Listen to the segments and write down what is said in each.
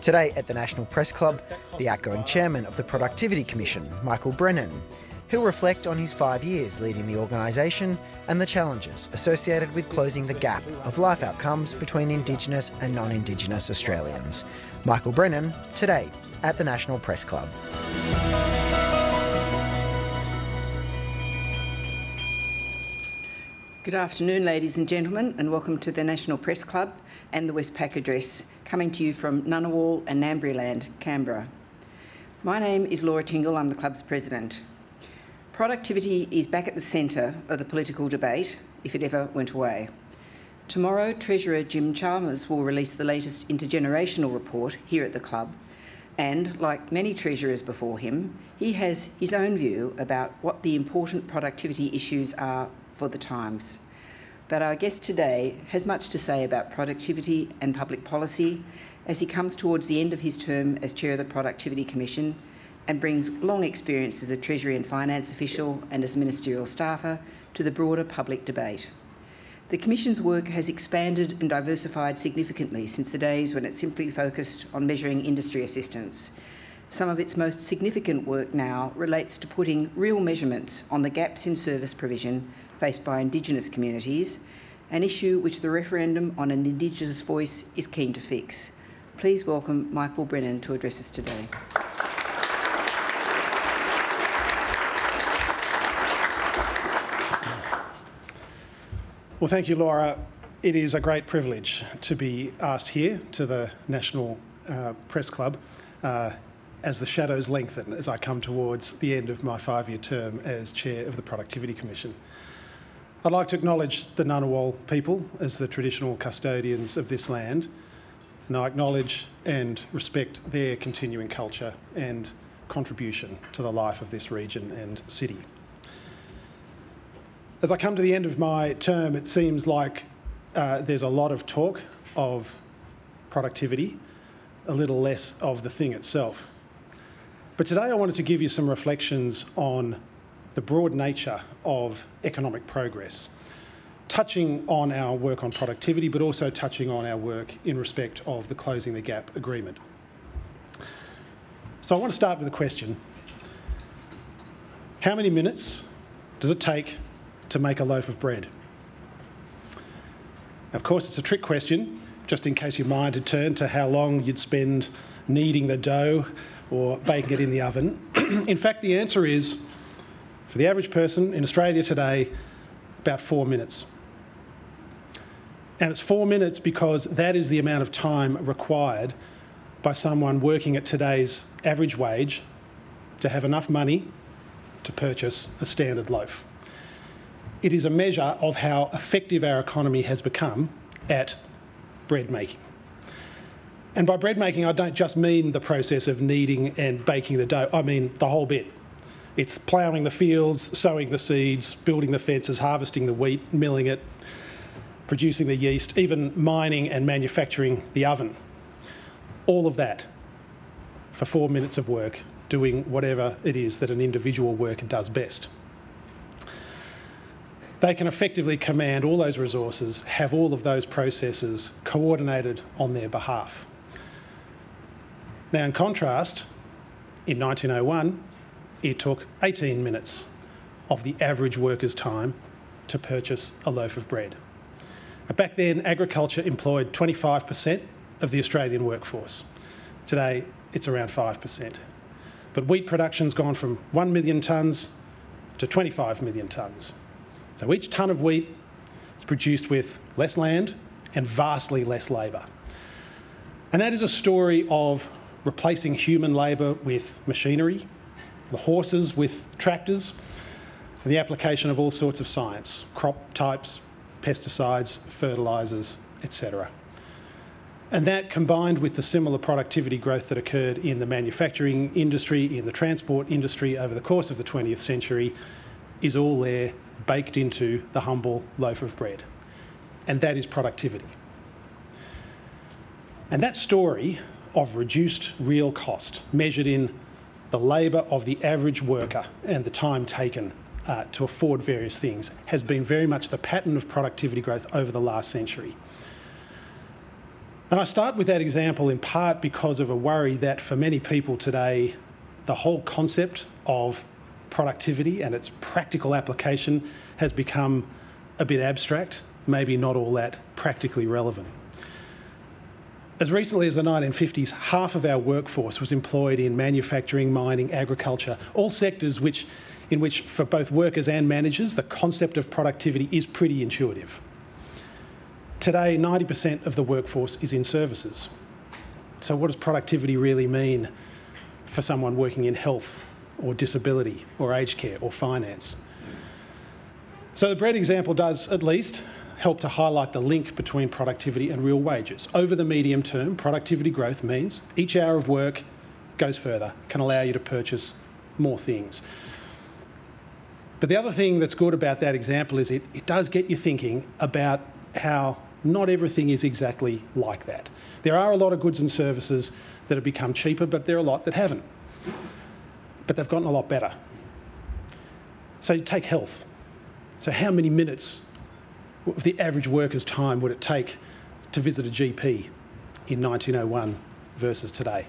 Today at the National Press Club, the outgoing chairman of the Productivity Commission, Michael Brennan, He'll reflect on his five years leading the organisation and the challenges associated with closing the gap of life outcomes between Indigenous and non Indigenous Australians. Michael Brennan, today at the National Press Club. Good afternoon, ladies and gentlemen, and welcome to the National Press Club and the Westpac Address, coming to you from Ngunnawal and Ngambri Land, Canberra. My name is Laura Tingle, I'm the club's president. Productivity is back at the centre of the political debate, if it ever went away. Tomorrow, Treasurer Jim Chalmers will release the latest intergenerational report here at the club, and like many treasurers before him, he has his own view about what the important productivity issues are for the times. But our guest today has much to say about productivity and public policy as he comes towards the end of his term as Chair of the Productivity Commission and brings long experience as a Treasury and Finance official and as ministerial staffer to the broader public debate. The Commission's work has expanded and diversified significantly since the days when it simply focused on measuring industry assistance. Some of its most significant work now relates to putting real measurements on the gaps in service provision faced by Indigenous communities, an issue which the referendum on an Indigenous voice is keen to fix. Please welcome Michael Brennan to address us today. Well, thank you, Laura. It is a great privilege to be asked here to the National uh, Press Club uh, as the shadows lengthen as I come towards the end of my five year term as Chair of the Productivity Commission. I'd like to acknowledge the Ngunnawal people as the traditional custodians of this land, and I acknowledge and respect their continuing culture and contribution to the life of this region and city. As I come to the end of my term, it seems like uh, there's a lot of talk of productivity, a little less of the thing itself. But today I wanted to give you some reflections on the broad nature of economic progress, touching on our work on productivity, but also touching on our work in respect of the Closing the Gap agreement. So I want to start with a question. How many minutes does it take to make a loaf of bread? Of course, it's a trick question, just in case your mind had turned to how long you'd spend kneading the dough or baking it in the oven. in fact, the answer is for the average person in Australia today, about four minutes. And it's four minutes because that is the amount of time required by someone working at today's average wage to have enough money to purchase a standard loaf it is a measure of how effective our economy has become at bread making. And by bread making, I don't just mean the process of kneading and baking the dough, I mean the whole bit. It's ploughing the fields, sowing the seeds, building the fences, harvesting the wheat, milling it, producing the yeast, even mining and manufacturing the oven. All of that for four minutes of work, doing whatever it is that an individual worker does best they can effectively command all those resources, have all of those processes coordinated on their behalf. Now, in contrast, in 1901, it took 18 minutes of the average worker's time to purchase a loaf of bread. Back then, agriculture employed 25% of the Australian workforce. Today, it's around 5%. But wheat production's gone from 1 million tonnes to 25 million tonnes. So each tonne of wheat is produced with less land and vastly less labour. And that is a story of replacing human labour with machinery, the horses with tractors, and the application of all sorts of science, crop types, pesticides, fertilisers, etc. And that combined with the similar productivity growth that occurred in the manufacturing industry, in the transport industry over the course of the 20th century, is all there baked into the humble loaf of bread. And that is productivity. And that story of reduced real cost, measured in the labour of the average worker and the time taken uh, to afford various things, has been very much the pattern of productivity growth over the last century. And I start with that example in part because of a worry that for many people today, the whole concept of productivity and its practical application has become a bit abstract, maybe not all that practically relevant. As recently as the 1950s, half of our workforce was employed in manufacturing, mining, agriculture, all sectors which, in which, for both workers and managers, the concept of productivity is pretty intuitive. Today, 90% of the workforce is in services. So, what does productivity really mean for someone working in health or disability or aged care or finance? So, the bread example does at least help to highlight the link between productivity and real wages. Over the medium term, productivity growth means each hour of work goes further, can allow you to purchase more things. But the other thing that's good about that example is it, it does get you thinking about how not everything is exactly like that. There are a lot of goods and services that have become cheaper, but there are a lot that haven't. But they've gotten a lot better. So you take health. So how many minutes of the average worker's time would it take to visit a GP in 1901 versus today?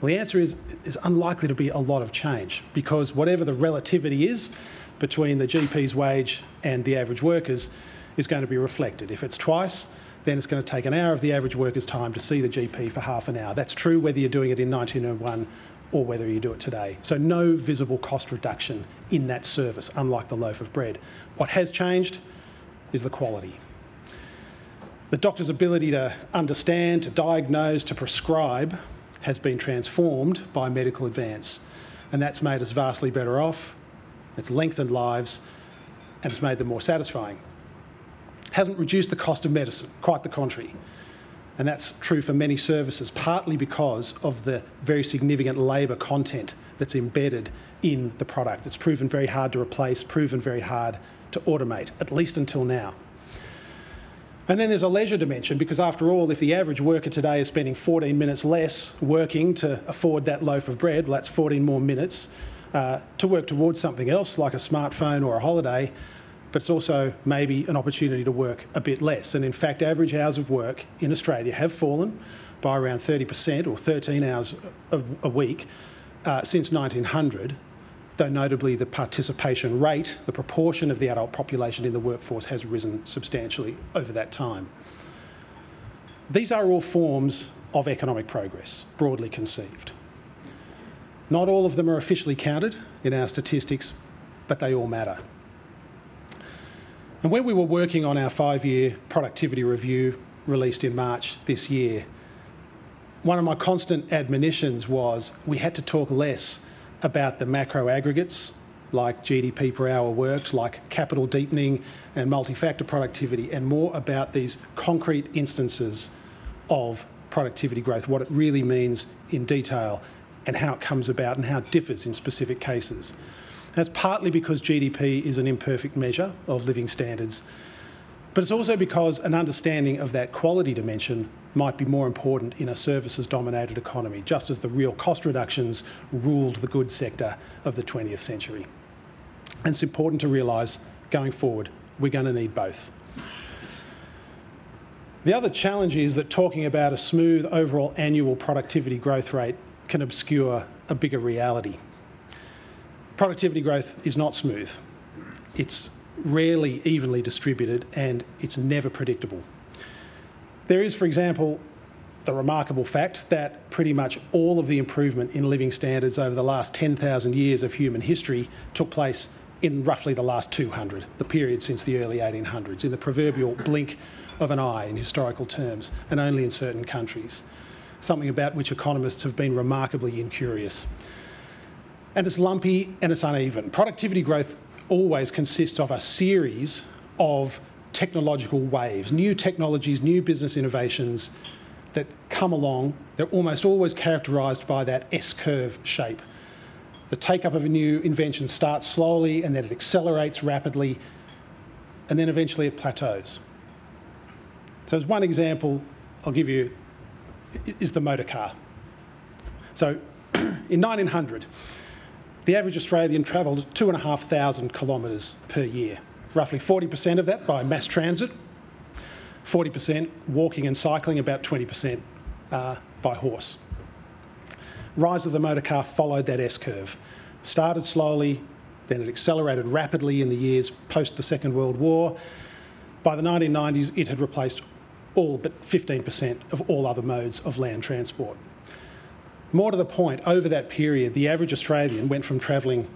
Well, the answer is, is unlikely to be a lot of change because whatever the relativity is between the GP's wage and the average worker's is going to be reflected. If it's twice, then it's going to take an hour of the average worker's time to see the GP for half an hour. That's true whether you're doing it in 1901 or whether you do it today. So no visible cost reduction in that service, unlike the loaf of bread. What has changed is the quality. The doctor's ability to understand, to diagnose, to prescribe has been transformed by medical advance. And that's made us vastly better off, it's lengthened lives, and it's made them more satisfying. Hasn't reduced the cost of medicine, quite the contrary. And that's true for many services, partly because of the very significant labour content that's embedded in the product. It's proven very hard to replace, proven very hard to automate, at least until now. And then there's a leisure dimension because, after all, if the average worker today is spending 14 minutes less working to afford that loaf of bread, well, that's 14 more minutes uh, to work towards something else like a smartphone or a holiday, but it's also maybe an opportunity to work a bit less. And in fact, average hours of work in Australia have fallen by around 30% or 13 hours a week uh, since 1900 though notably the participation rate, the proportion of the adult population in the workforce has risen substantially over that time. These are all forms of economic progress, broadly conceived. Not all of them are officially counted in our statistics, but they all matter. And when we were working on our five year productivity review released in March this year, one of my constant admonitions was we had to talk less about the macro aggregates like GDP per hour worked, like capital deepening and multi-factor productivity, and more about these concrete instances of productivity growth, what it really means in detail, and how it comes about and how it differs in specific cases. That's partly because GDP is an imperfect measure of living standards, but it's also because an understanding of that quality dimension might be more important in a services dominated economy, just as the real cost reductions ruled the goods sector of the 20th century. And it's important to realise going forward, we're going to need both. The other challenge is that talking about a smooth overall annual productivity growth rate can obscure a bigger reality. Productivity growth is not smooth. It's rarely evenly distributed and it's never predictable. There is, for example, the remarkable fact that pretty much all of the improvement in living standards over the last 10,000 years of human history took place in roughly the last 200, the period since the early 1800s, in the proverbial blink of an eye in historical terms, and only in certain countries, something about which economists have been remarkably incurious. And it's lumpy and it's uneven. Productivity growth always consists of a series of technological waves, new technologies, new business innovations that come along. They're almost always characterised by that S curve shape. The take up of a new invention starts slowly and then it accelerates rapidly and then eventually it plateaus. So, as one example, I'll give you is the motor car. So, in 1900, the average Australian travelled 2,500 kilometres per year, roughly 40% of that by mass transit, 40% walking and cycling, about 20% uh, by horse. Rise of the motor car followed that S curve. Started slowly, then it accelerated rapidly in the years post the Second World War. By the 1990s, it had replaced all but 15% of all other modes of land transport. More to the point, over that period, the average Australian went from travelling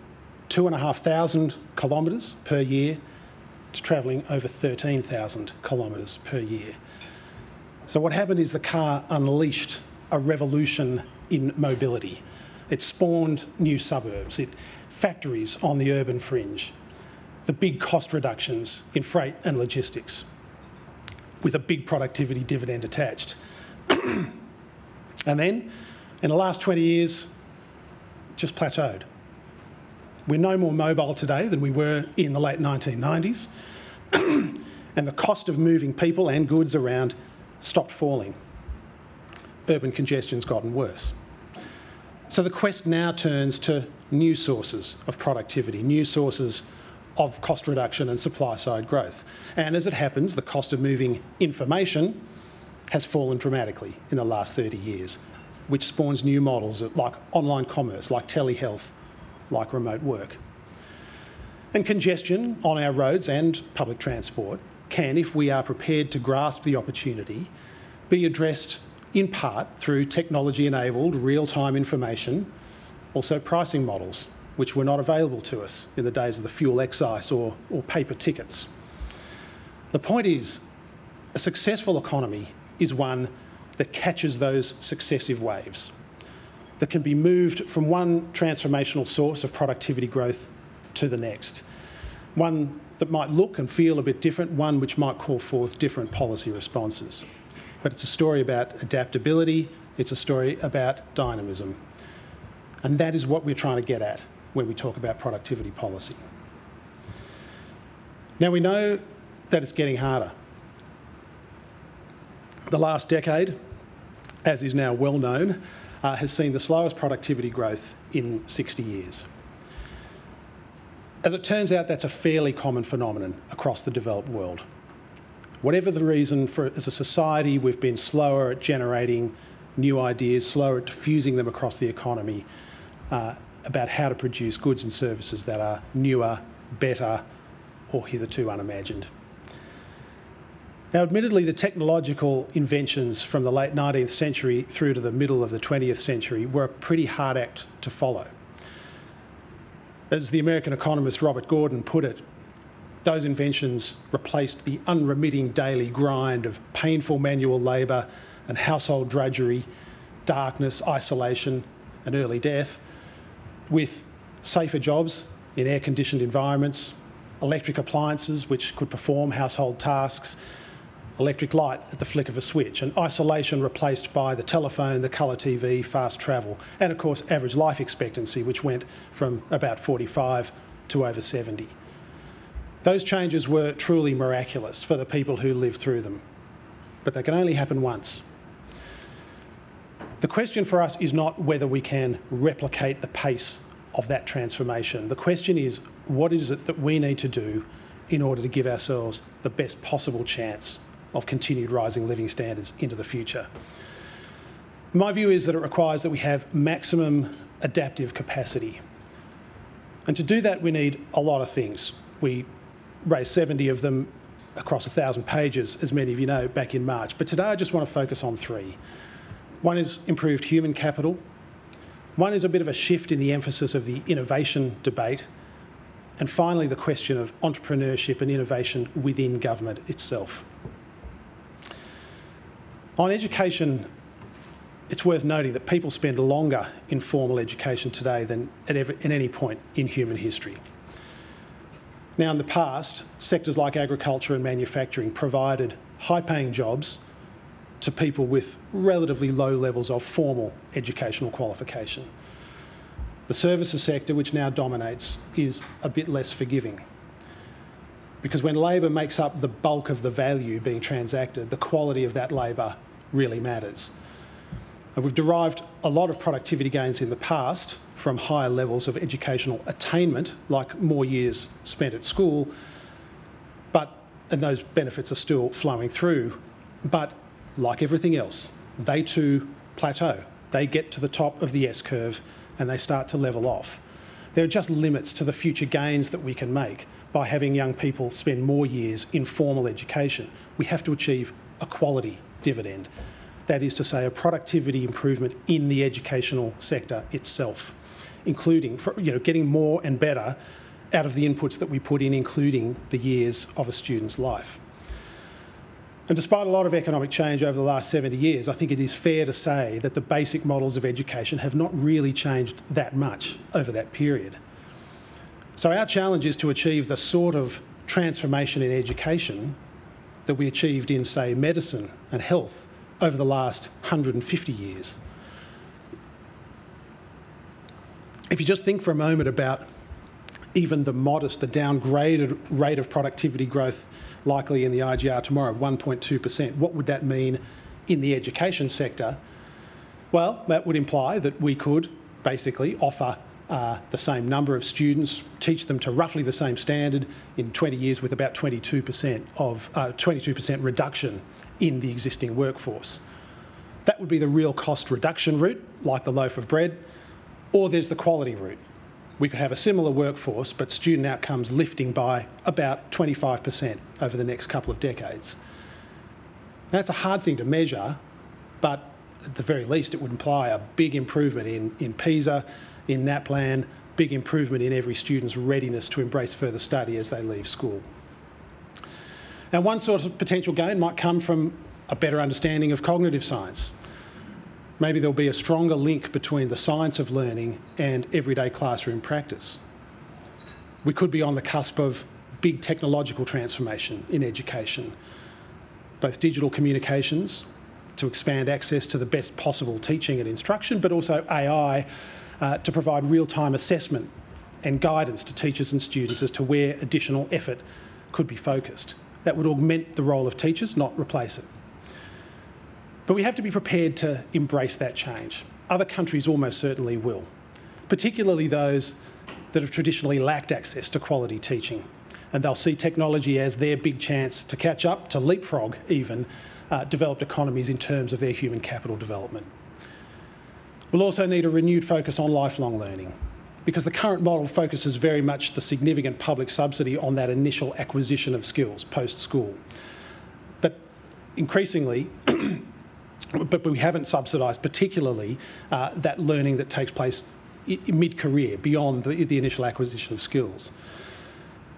2,500 kilometres per year to travelling over 13,000 kilometres per year. So, what happened is the car unleashed a revolution in mobility. It spawned new suburbs, it, factories on the urban fringe, the big cost reductions in freight and logistics, with a big productivity dividend attached. and then, in the last 20 years, just plateaued. We're no more mobile today than we were in the late 1990s, and the cost of moving people and goods around stopped falling. Urban congestion's gotten worse. So the quest now turns to new sources of productivity, new sources of cost reduction and supply side growth. And as it happens, the cost of moving information has fallen dramatically in the last 30 years, which spawns new models like online commerce, like telehealth, like remote work. And congestion on our roads and public transport can, if we are prepared to grasp the opportunity, be addressed in part through technology enabled real time information, also pricing models, which were not available to us in the days of the fuel excise or, or paper tickets. The point is, a successful economy is one that catches those successive waves, that can be moved from one transformational source of productivity growth to the next. One that might look and feel a bit different, one which might call forth different policy responses. But it's a story about adaptability, it's a story about dynamism. And that is what we're trying to get at when we talk about productivity policy. Now, we know that it's getting harder. The last decade, as is now well known, uh, has seen the slowest productivity growth in 60 years. As it turns out, that's a fairly common phenomenon across the developed world. Whatever the reason for, as a society, we've been slower at generating new ideas, slower at diffusing them across the economy uh, about how to produce goods and services that are newer, better, or hitherto unimagined. Now, admittedly, the technological inventions from the late 19th century through to the middle of the 20th century were a pretty hard act to follow. As the American economist Robert Gordon put it, those inventions replaced the unremitting daily grind of painful manual labour and household drudgery, darkness, isolation, and early death with safer jobs in air conditioned environments, electric appliances which could perform household tasks, electric light at the flick of a switch, and isolation replaced by the telephone, the colour TV, fast travel, and of course average life expectancy, which went from about 45 to over 70. Those changes were truly miraculous for the people who lived through them, but they can only happen once. The question for us is not whether we can replicate the pace of that transformation. The question is what is it that we need to do in order to give ourselves the best possible chance of continued rising living standards into the future. My view is that it requires that we have maximum adaptive capacity. And to do that, we need a lot of things. We raised 70 of them across 1,000 pages, as many of you know, back in March. But today I just want to focus on three. One is improved human capital. One is a bit of a shift in the emphasis of the innovation debate. And finally, the question of entrepreneurship and innovation within government itself. On education, it's worth noting that people spend longer in formal education today than at, ever, at any point in human history. Now, in the past, sectors like agriculture and manufacturing provided high paying jobs to people with relatively low levels of formal educational qualification. The services sector, which now dominates, is a bit less forgiving. Because when labour makes up the bulk of the value being transacted, the quality of that labour really matters. And we've derived a lot of productivity gains in the past from higher levels of educational attainment, like more years spent at school, but and those benefits are still flowing through. But like everything else, they too plateau. They get to the top of the S curve and they start to level off. There are just limits to the future gains that we can make by having young people spend more years in formal education. We have to achieve a quality dividend. That is to say, a productivity improvement in the educational sector itself, including for, you know, getting more and better out of the inputs that we put in, including the years of a student's life. And despite a lot of economic change over the last 70 years, I think it is fair to say that the basic models of education have not really changed that much over that period. So our challenge is to achieve the sort of transformation in education that we achieved in, say, medicine and health over the last 150 years. If you just think for a moment about even the modest, the downgraded rate of productivity growth likely in the IGR tomorrow of 1.2%, what would that mean in the education sector? Well, that would imply that we could basically offer uh, the same number of students, teach them to roughly the same standard in 20 years with about 22% of 22% uh, reduction in the existing workforce. That would be the real cost reduction route, like the loaf of bread, or there's the quality route, we could have a similar workforce, but student outcomes lifting by about 25% over the next couple of decades. Now, that's a hard thing to measure, but at the very least, it would imply a big improvement in, in PISA, in that plan, big improvement in every student's readiness to embrace further study as they leave school. Now, one sort of potential gain might come from a better understanding of cognitive science maybe there'll be a stronger link between the science of learning and everyday classroom practice. We could be on the cusp of big technological transformation in education, both digital communications to expand access to the best possible teaching and instruction, but also AI uh, to provide real-time assessment and guidance to teachers and students as to where additional effort could be focused. That would augment the role of teachers, not replace it. But we have to be prepared to embrace that change. Other countries almost certainly will, particularly those that have traditionally lacked access to quality teaching. And they'll see technology as their big chance to catch up, to leapfrog even, uh, developed economies in terms of their human capital development. We'll also need a renewed focus on lifelong learning because the current model focuses very much the significant public subsidy on that initial acquisition of skills post-school. But increasingly, but we haven't subsidised particularly uh, that learning that takes place mid-career, beyond the, the, initial acquisition of skills.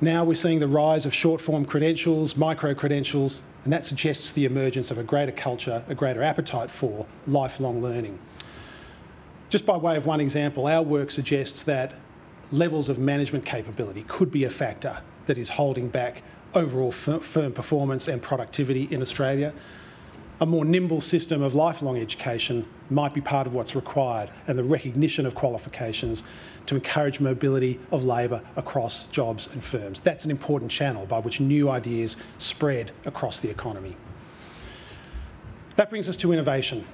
Now we're seeing the rise of short-form credentials, micro-credentials, and that suggests the emergence of a greater culture, a greater appetite for lifelong learning. Just by way of one example, our work suggests that levels of management capability could be a factor that is holding back overall firm performance and productivity in Australia a more nimble system of lifelong education might be part of what's required and the recognition of qualifications to encourage mobility of labour across jobs and firms. That's an important channel by which new ideas spread across the economy. That brings us to innovation.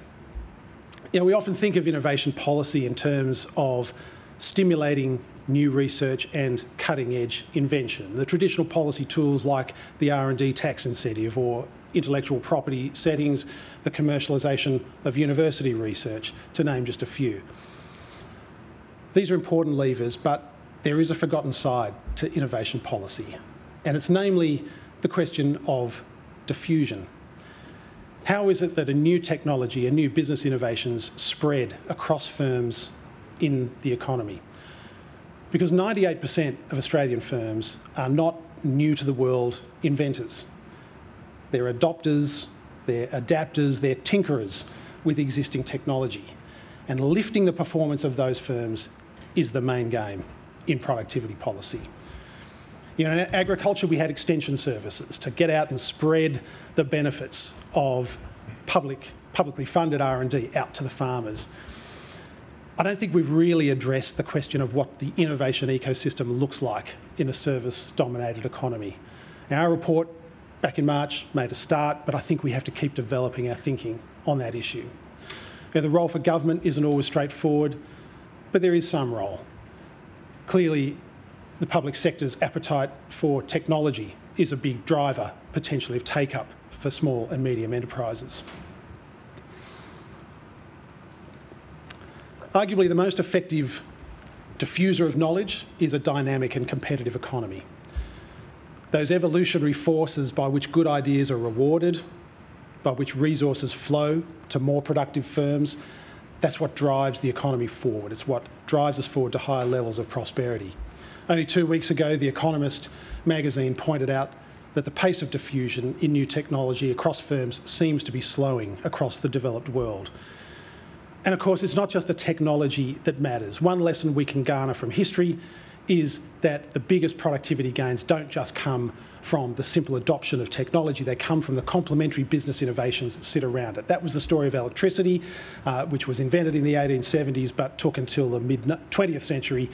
You know, we often think of innovation policy in terms of stimulating new research and cutting-edge invention. The traditional policy tools like the R&D tax incentive or intellectual property settings, the commercialisation of university research, to name just a few. These are important levers, but there is a forgotten side to innovation policy, and it's namely the question of diffusion. How is it that a new technology, a new business innovations spread across firms in the economy? Because 98% of Australian firms are not new to the world inventors. They're adopters, they're adapters, they're tinkerers with existing technology. And lifting the performance of those firms is the main game in productivity policy. You know, in agriculture, we had extension services to get out and spread the benefits of public, publicly funded R&D out to the farmers. I don't think we've really addressed the question of what the innovation ecosystem looks like in a service-dominated economy. Now, our report back in March made a start, but I think we have to keep developing our thinking on that issue. Now, the role for government isn't always straightforward, but there is some role. Clearly, the public sector's appetite for technology is a big driver, potentially, of take up for small and medium enterprises. Arguably, the most effective diffuser of knowledge is a dynamic and competitive economy. Those evolutionary forces by which good ideas are rewarded, by which resources flow to more productive firms, that's what drives the economy forward. It's what drives us forward to higher levels of prosperity. Only two weeks ago, The Economist magazine pointed out that the pace of diffusion in new technology across firms seems to be slowing across the developed world. And of course, it's not just the technology that matters. One lesson we can garner from history is that the biggest productivity gains don't just come from the simple adoption of technology, they come from the complementary business innovations that sit around it. That was the story of electricity, uh, which was invented in the 1870s but took until the mid 20th century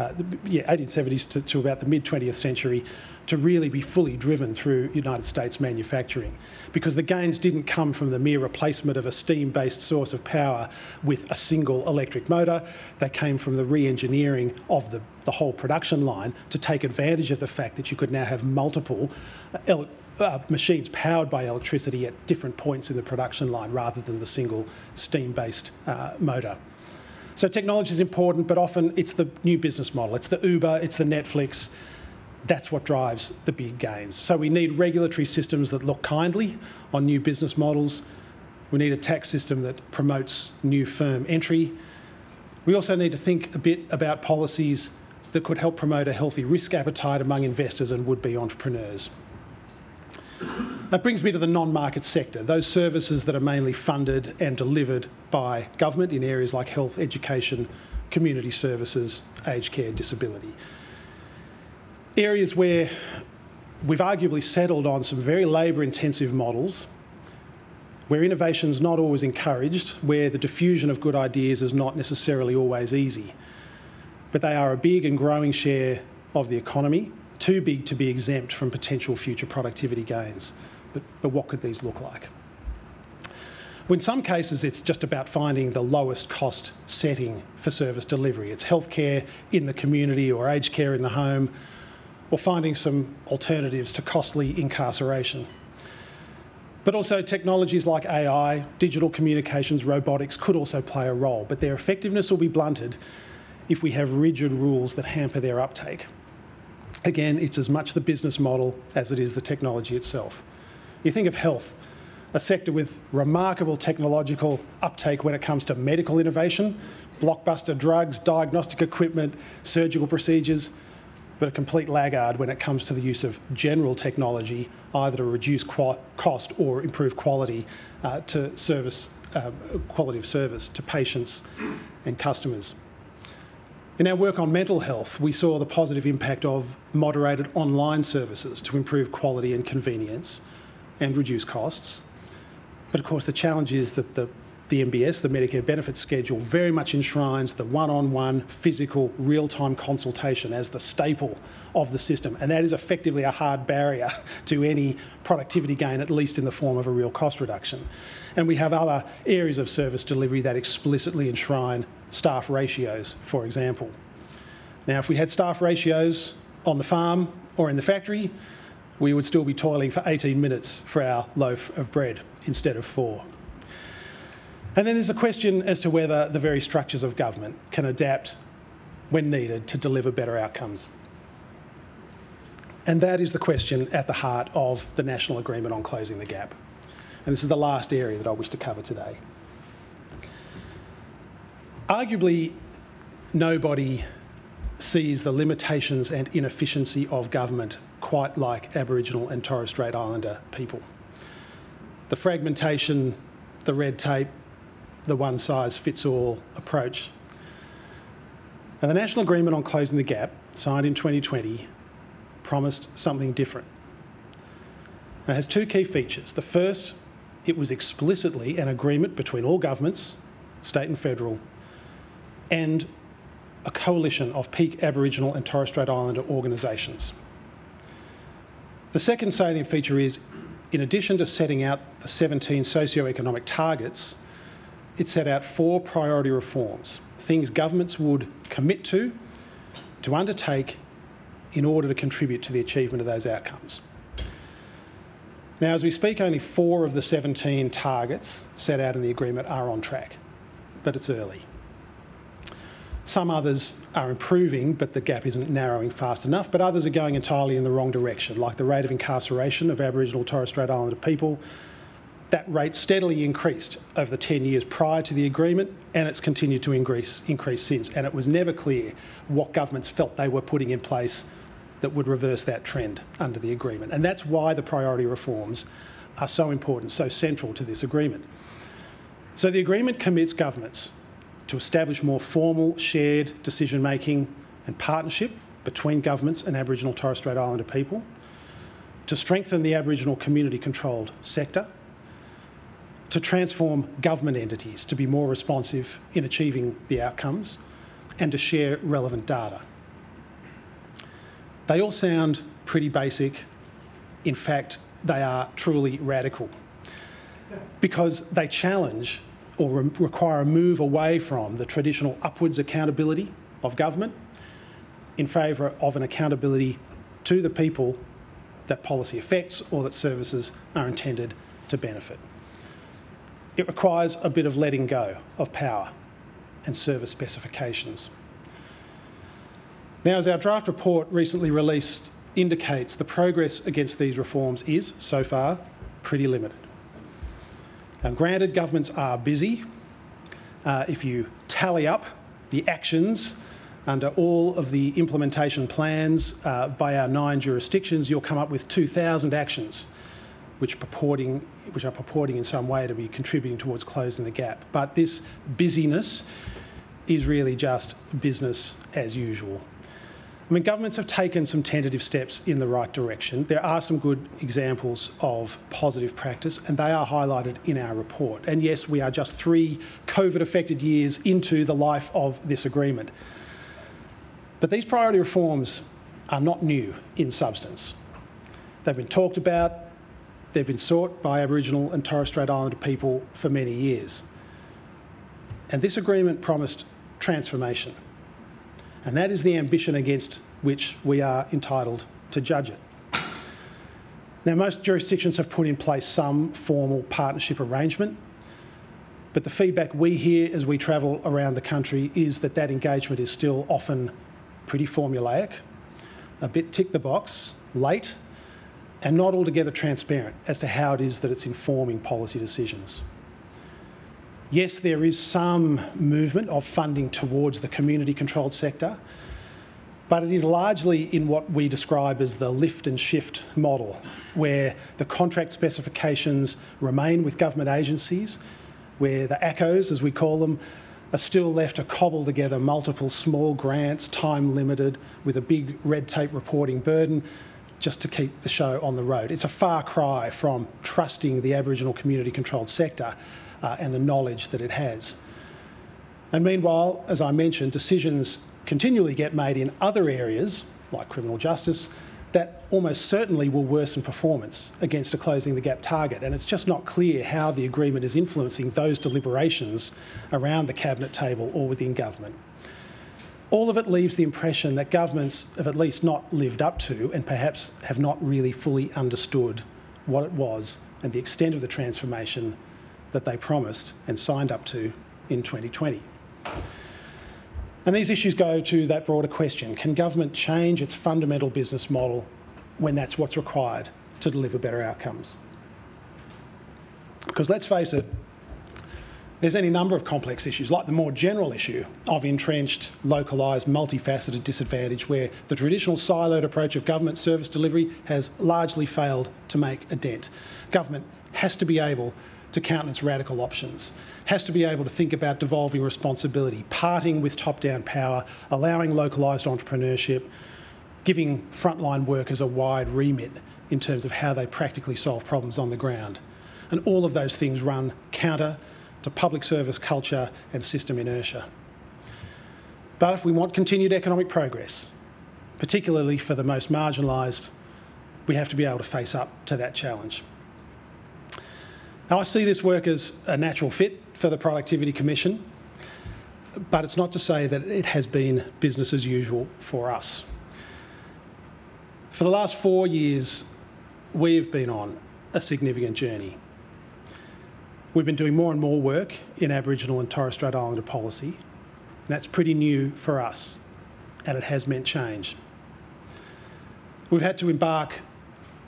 uh, yeah, 1870s to, to about the mid 20th century to really be fully driven through United States manufacturing. Because the gains didn't come from the mere replacement of a steam based source of power with a single electric motor, they came from the re engineering of the, the whole production line to take advantage of the fact that you could now have multiple. Uh, uh, machines powered by electricity at different points in the production line rather than the single steam based uh, motor. So technology is important, but often it's the new business model. It's the Uber, it's the Netflix. That's what drives the big gains. So we need regulatory systems that look kindly on new business models. We need a tax system that promotes new firm entry. We also need to think a bit about policies that could help promote a healthy risk appetite among investors and would-be entrepreneurs. That brings me to the non-market sector, those services that are mainly funded and delivered by government in areas like health, education, community services, aged care, disability. Areas where we've arguably settled on some very labour-intensive models where innovation is not always encouraged, where the diffusion of good ideas is not necessarily always easy. But they are a big and growing share of the economy, too big to be exempt from potential future productivity gains. But, but what could these look like? In some cases, it's just about finding the lowest cost setting for service delivery. It's healthcare in the community or aged care in the home, or finding some alternatives to costly incarceration. But also technologies like AI, digital communications, robotics could also play a role, but their effectiveness will be blunted if we have rigid rules that hamper their uptake. Again, it's as much the business model as it is the technology itself. You think of health, a sector with remarkable technological uptake when it comes to medical innovation, blockbuster drugs, diagnostic equipment, surgical procedures, but a complete laggard when it comes to the use of general technology, either to reduce cost or improve quality uh, to service, uh, quality of service to patients and customers. In our work on mental health, we saw the positive impact of moderated online services to improve quality and convenience and reduce costs. But of course, the challenge is that the, the MBS, the Medicare Benefit Schedule, very much enshrines the one on one physical real time consultation as the staple of the system. And that is effectively a hard barrier to any productivity gain, at least in the form of a real cost reduction. And we have other areas of service delivery that explicitly enshrine staff ratios, for example. Now, if we had staff ratios on the farm or in the factory, we would still be toiling for 18 minutes for our loaf of bread instead of four. And then there's a question as to whether the very structures of government can adapt when needed to deliver better outcomes. And that is the question at the heart of the National Agreement on Closing the Gap. And this is the last area that I wish to cover today. Arguably, nobody sees the limitations and inefficiency of government quite like Aboriginal and Torres Strait Islander people. The fragmentation, the red tape, the one size fits all approach. And the National Agreement on Closing the Gap, signed in 2020, promised something different. it has two key features. The first, it was explicitly an agreement between all governments, state and federal, and a coalition of peak Aboriginal and Torres Strait Islander organisations. The second salient feature is, in addition to setting out the 17 socio-economic targets, it set out four priority reforms, things governments would commit to, to undertake in order to contribute to the achievement of those outcomes. Now, as we speak, only four of the 17 targets set out in the agreement are on track, but it's early. Some others are improving, but the gap isn't narrowing fast enough, but others are going entirely in the wrong direction, like the rate of incarceration of Aboriginal Torres Strait Islander people. That rate steadily increased over the 10 years prior to the agreement, and it's continued to increase, increase since. And it was never clear what governments felt they were putting in place that would reverse that trend under the agreement. And that's why the priority reforms are so important, so central to this agreement. So the agreement commits governments to establish more formal shared decision making and partnership between governments and Aboriginal Torres Strait Islander people, to strengthen the Aboriginal community controlled sector, to transform government entities to be more responsive in achieving the outcomes, and to share relevant data. They all sound pretty basic. In fact, they are truly radical because they challenge or re require a move away from the traditional upwards accountability of government in favour of an accountability to the people that policy affects or that services are intended to benefit. It requires a bit of letting go of power and service specifications. Now, as our draft report recently released indicates, the progress against these reforms is, so far, pretty limited. Now, granted, governments are busy. Uh, if you tally up the actions under all of the implementation plans uh, by our nine jurisdictions, you'll come up with 2,000 actions which, purporting, which are purporting in some way to be contributing towards closing the gap. But this busyness is really just business as usual. I mean, governments have taken some tentative steps in the right direction. There are some good examples of positive practice, and they are highlighted in our report. And yes, we are just three COVID affected years into the life of this agreement. But these priority reforms are not new in substance. They've been talked about, they've been sought by Aboriginal and Torres Strait Islander people for many years. And this agreement promised transformation. And that is the ambition against which we are entitled to judge it. Now, most jurisdictions have put in place some formal partnership arrangement, but the feedback we hear as we travel around the country is that that engagement is still often pretty formulaic, a bit tick the box, late, and not altogether transparent as to how it is that it's informing policy decisions. Yes, there is some movement of funding towards the community controlled sector, but it is largely in what we describe as the lift and shift model, where the contract specifications remain with government agencies, where the ACCOs, as we call them, are still left to cobble together multiple small grants, time limited, with a big red tape reporting burden, just to keep the show on the road. It's a far cry from trusting the Aboriginal community controlled sector uh, and the knowledge that it has. And meanwhile, as I mentioned, decisions continually get made in other areas, like criminal justice, that almost certainly will worsen performance against a closing the gap target. And it's just not clear how the agreement is influencing those deliberations around the cabinet table or within government. All of it leaves the impression that governments have at least not lived up to and perhaps have not really fully understood what it was and the extent of the transformation that they promised and signed up to in 2020. And these issues go to that broader question can government change its fundamental business model when that's what's required to deliver better outcomes? Because let's face it, there's any number of complex issues, like the more general issue of entrenched, localised, multifaceted disadvantage, where the traditional siloed approach of government service delivery has largely failed to make a dent. Government has to be able to countenance radical options, has to be able to think about devolving responsibility, parting with top down power, allowing localised entrepreneurship, giving frontline workers a wide remit in terms of how they practically solve problems on the ground. And all of those things run counter to public service culture and system inertia. But if we want continued economic progress, particularly for the most marginalised, we have to be able to face up to that challenge. I see this work as a natural fit for the Productivity Commission, but it's not to say that it has been business as usual for us. For the last four years, we've been on a significant journey. We've been doing more and more work in Aboriginal and Torres Strait Islander policy, and that's pretty new for us, and it has meant change. We've had to embark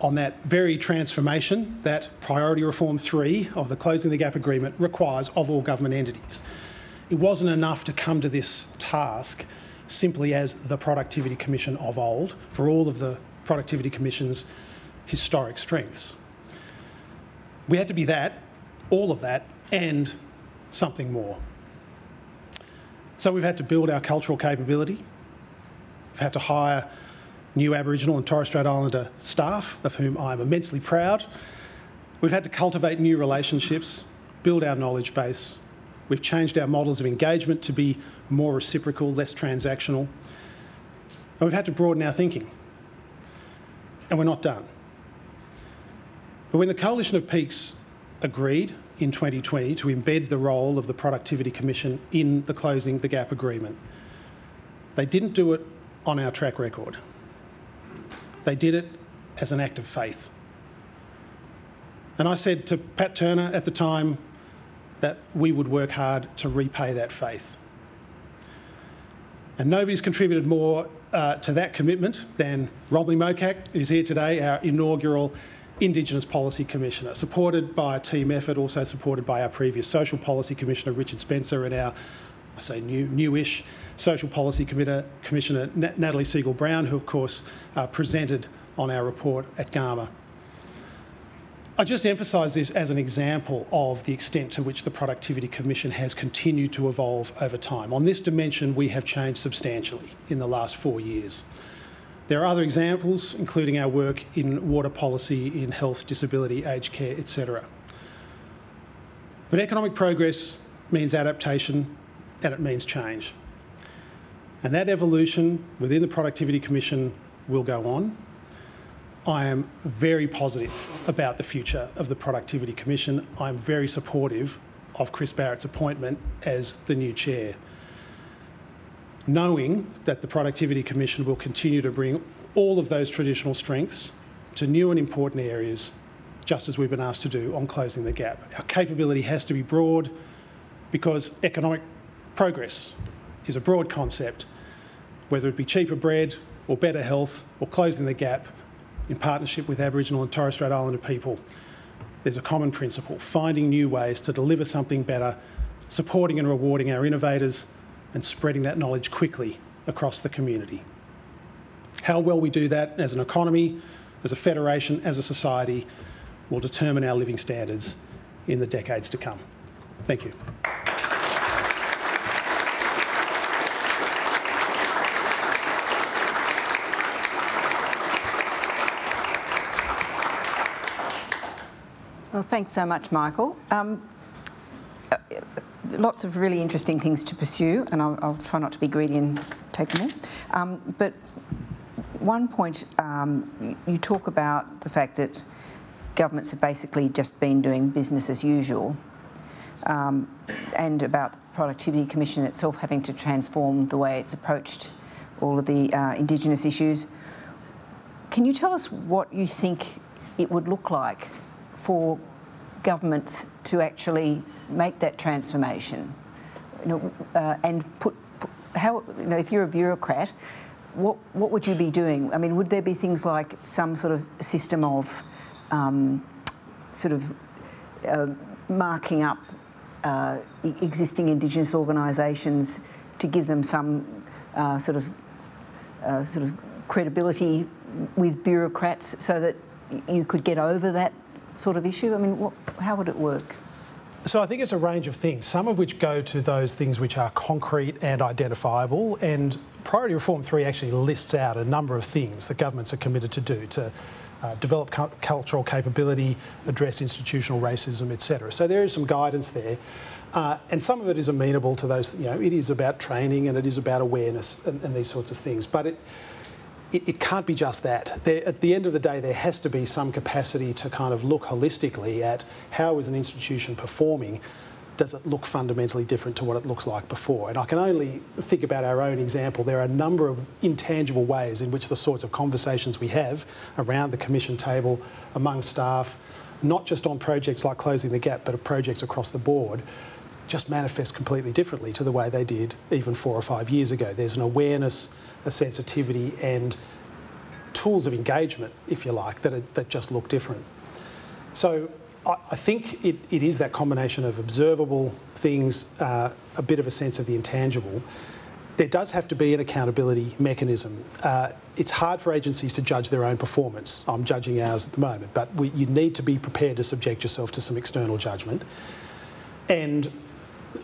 on that very transformation that Priority Reform 3 of the Closing the Gap Agreement requires of all government entities. It wasn't enough to come to this task simply as the Productivity Commission of old for all of the Productivity Commission's historic strengths. We had to be that, all of that, and something more. So we've had to build our cultural capability. We've had to hire new Aboriginal and Torres Strait Islander staff, of whom I'm immensely proud. We've had to cultivate new relationships, build our knowledge base. We've changed our models of engagement to be more reciprocal, less transactional. And we've had to broaden our thinking. And we're not done. But when the Coalition of Peaks agreed in 2020 to embed the role of the Productivity Commission in the Closing the Gap Agreement, they didn't do it on our track record. They did it as an act of faith. And I said to Pat Turner at the time that we would work hard to repay that faith. And nobody's contributed more uh, to that commitment than Romlie Mokak, who's here today, our inaugural Indigenous Policy Commissioner, supported by a team effort, also supported by our previous Social Policy Commissioner, Richard Spencer, and our I say new, newish Social Policy Commissioner Natalie Siegel-Brown, who of course uh, presented on our report at Garma. I just emphasise this as an example of the extent to which the Productivity Commission has continued to evolve over time. On this dimension, we have changed substantially in the last four years. There are other examples, including our work in water policy, in health, disability, aged care, etc. But economic progress means adaptation and it means change. And that evolution within the Productivity Commission will go on. I am very positive about the future of the Productivity Commission. I'm very supportive of Chris Barrett's appointment as the new chair. Knowing that the Productivity Commission will continue to bring all of those traditional strengths to new and important areas, just as we've been asked to do on closing the gap. Our capability has to be broad because economic progress is a broad concept, whether it be cheaper bread or better health or closing the gap in partnership with Aboriginal and Torres Strait Islander people. There's a common principle, finding new ways to deliver something better, supporting and rewarding our innovators and spreading that knowledge quickly across the community. How well we do that as an economy, as a federation, as a society, will determine our living standards in the decades to come. Thank you. Thanks so much, Michael. Um, uh, lots of really interesting things to pursue, and I'll, I'll, try not to be greedy and take them all. Um, but one point, um, you talk about the fact that governments have basically just been doing business as usual, um, and about the Productivity Commission itself having to transform the way it's approached all of the uh, Indigenous issues. Can you tell us what you think it would look like for governments to actually make that transformation? You know, uh, and put, put, how you know if you're a bureaucrat, what what would you be doing? I mean, would there be things like some sort of system of um, sort of uh, marking up uh, existing Indigenous organisations to give them some uh, sort of uh, sort of credibility with bureaucrats, so that you could get over that sort of issue? I mean, what, how would it work? So I think it's a range of things, some of which go to those things which are concrete and identifiable. And Priority Reform 3 actually lists out a number of things that governments are committed to do to uh, develop cu- cultural capability, address institutional racism, etc. So there is some guidance there. Uh, and some of it is amenable to those, you know, it is about training and it is about awareness and, and these sorts of things. But it, it, it can't be just that. There, at the end of the day, there has to be some capacity to kind of look holistically at how is an institution performing does it look fundamentally different to what it looks like before? And I can only think about our own example. There are a number of intangible ways in which the sorts of conversations we have around the commission table, among staff, not just on projects like Closing the Gap, but of projects across the board, just manifest completely differently to the way they did even four or five years ago. There's an awareness, a sensitivity, and tools of engagement, if you like, that, are, that just look different. So I, I think it, it is that combination of observable things, uh, a bit of a sense of the intangible. There does have to be an accountability mechanism. Uh, it's hard for agencies to judge their own performance. I'm judging ours at the moment, but we, you need to be prepared to subject yourself to some external judgment. And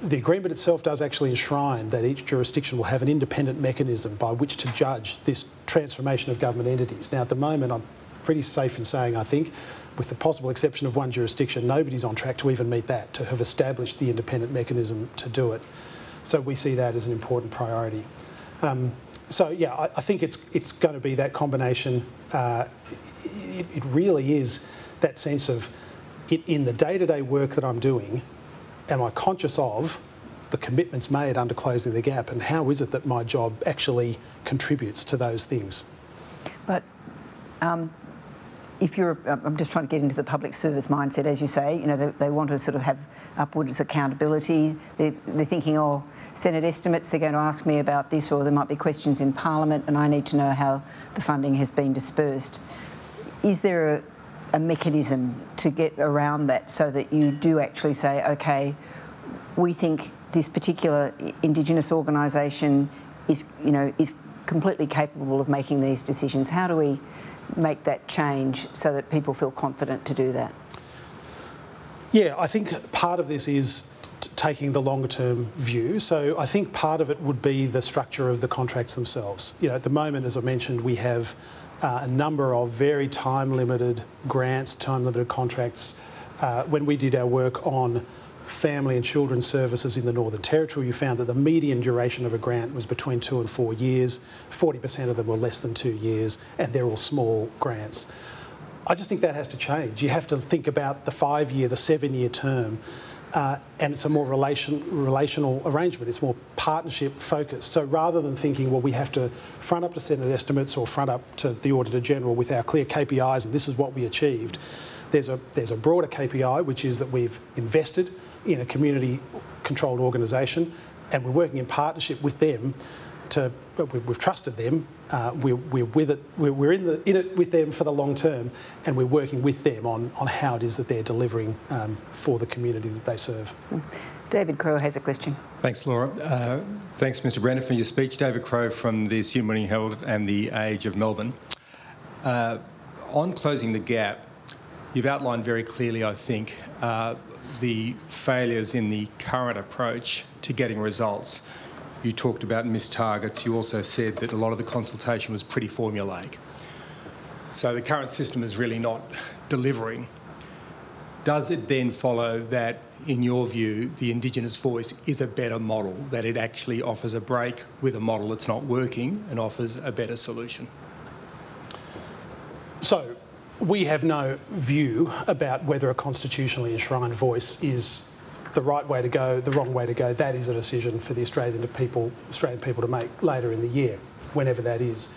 the agreement itself does actually enshrine that each jurisdiction will have an independent mechanism by which to judge this transformation of government entities. Now, at the moment, I'm pretty safe in saying, I think, with the possible exception of one jurisdiction, nobody's on track to even meet that, to have established the independent mechanism to do it. So we see that as an important priority. Um, so yeah, I, I, think it's it's going to be that combination. Uh, it, it, really is that sense of it, in the day-to-day work that I'm doing, am I conscious of the commitments made under closing the gap, and how is it that my job actually contributes to those things? But um, if you're, I'm just trying to get into the public service mindset, as you say, you know, they, they want to sort of have upwards accountability. They're, they're, thinking, oh, Senate estimates, they're going to ask me about this, or there might be questions in Parliament, and I need to know how the funding has been dispersed. Is there a, a mechanism to get around that so that you do actually say, okay, we think this particular Indigenous organisation is, you know, is completely capable of making these decisions. How do we make that change so that people feel confident to do that? Yeah, I think part of this is taking the longer term view. So I think part of it would be the structure of the contracts themselves. You know, at the moment, as I mentioned, we have uh, a number of very time limited grants, time limited contracts. Uh, when we did our work on family and children's services in the Northern Territory, you found that the median duration of a grant was between two and four years. 40% of them were less than two years, and they're all small grants. I just think that has to change. You have to think about the five year, the seven year term. Uh, and it's a more relation, relational arrangement. It's more partnership focused. So rather than thinking, well, we have to front up to Senate estimates or front up to the Auditor General with our clear KPIs and this is what we achieved, there's a, there's a broader KPI, which is that we've invested in a community controlled organisation and we're working in partnership with them to we've trusted them uh, we're, we're, with it we're, in, the, in it with them for the long term and we're working with them on, on how it is that they're delivering um, for the community that they serve. David Crowe has a question. Thanks, Laura. Uh, thanks, Mr. Brenner, for your speech. David Crowe from the Sydney Morning Herald and the Age of Melbourne. Uh, on closing the gap, you've outlined very clearly, I think, uh, the failures in the current approach to getting results. You talked about missed targets. You also said that a lot of the consultation was pretty formulaic. So the current system is really not delivering. Does it then follow that, in your view, the Indigenous voice is a better model, that it actually offers a break with a model that's not working and offers a better solution? So, we have no view about whether a constitutionally enshrined voice is the right way to go, the wrong way to go. That is a decision for the Australian people, Australian people to make later in the year, whenever that is.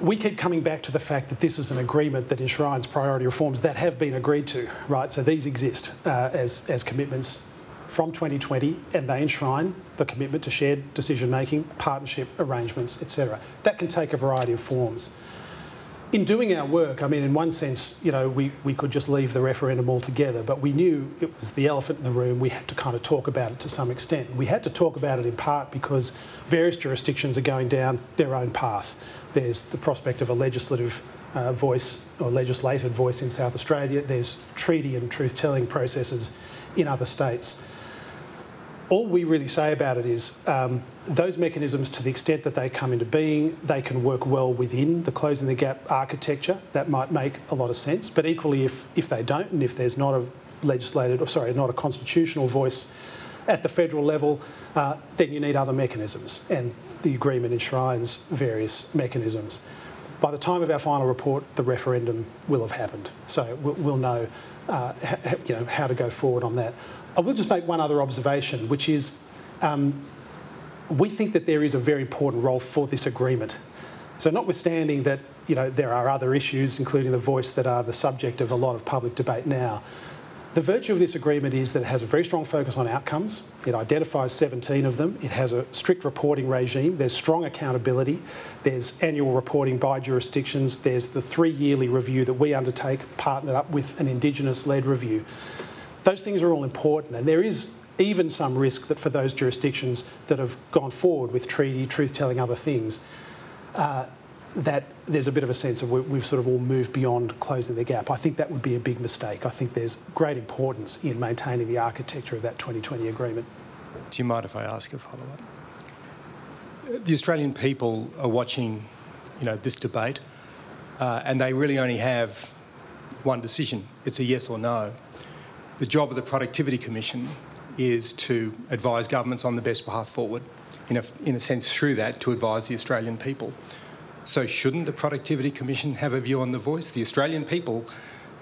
We keep coming back to the fact that this is an agreement that enshrines priority reforms that have been agreed to, right? So these exist uh, as, as commitments from 2020 and they enshrine the commitment to shared decision making, partnership arrangements, etc. That can take a variety of forms in doing our work, I mean, in one sense, you know, we, we could just leave the referendum altogether, but we knew it was the elephant in the room. We had to kind of talk about it to some extent. We had to talk about it in part because various jurisdictions are going down their own path. There's the prospect of a legislative uh, voice or legislated voice in South Australia. There's treaty and truth telling processes in other states all we really say about it is um, those mechanisms, to the extent that they come into being, they can work well within the closing the gap architecture. That might make a lot of sense. But equally, if, if they don't, and if there's not a legislated, or sorry, not a constitutional voice at the federal level, uh, then you need other mechanisms. And the agreement enshrines various mechanisms. by the time of our final report, the referendum will have happened. So we'll, we'll know, uh, you know, how to go forward on that. I will just make one other observation, which is um, we think that there is a very important role for this agreement. So notwithstanding that you know, there are other issues, including the voice, that are the subject of a lot of public debate now, the virtue of this agreement is that it has a very strong focus on outcomes. It identifies 17 of them. It has a strict reporting regime. There's strong accountability. There's annual reporting by jurisdictions. There's the three yearly review that we undertake, partnered up with an Indigenous led review. Those things are all important, and there is even some risk that for those jurisdictions that have gone forward with treaty, truth telling, other things, uh, that there's a bit of a sense of we've sort of all moved beyond closing the gap. I think that would be a big mistake. I think there's great importance in maintaining the architecture of that 2020 agreement. Do you mind if I ask a follow-up? The Australian people are watching, you know, this debate, uh, and they really only have one decision. It's a yes or no. The job of the Productivity Commission is to advise governments on the best path forward, in a, in a sense through that to advise the Australian people. So shouldn't the Productivity Commission have a view on the voice? The Australian people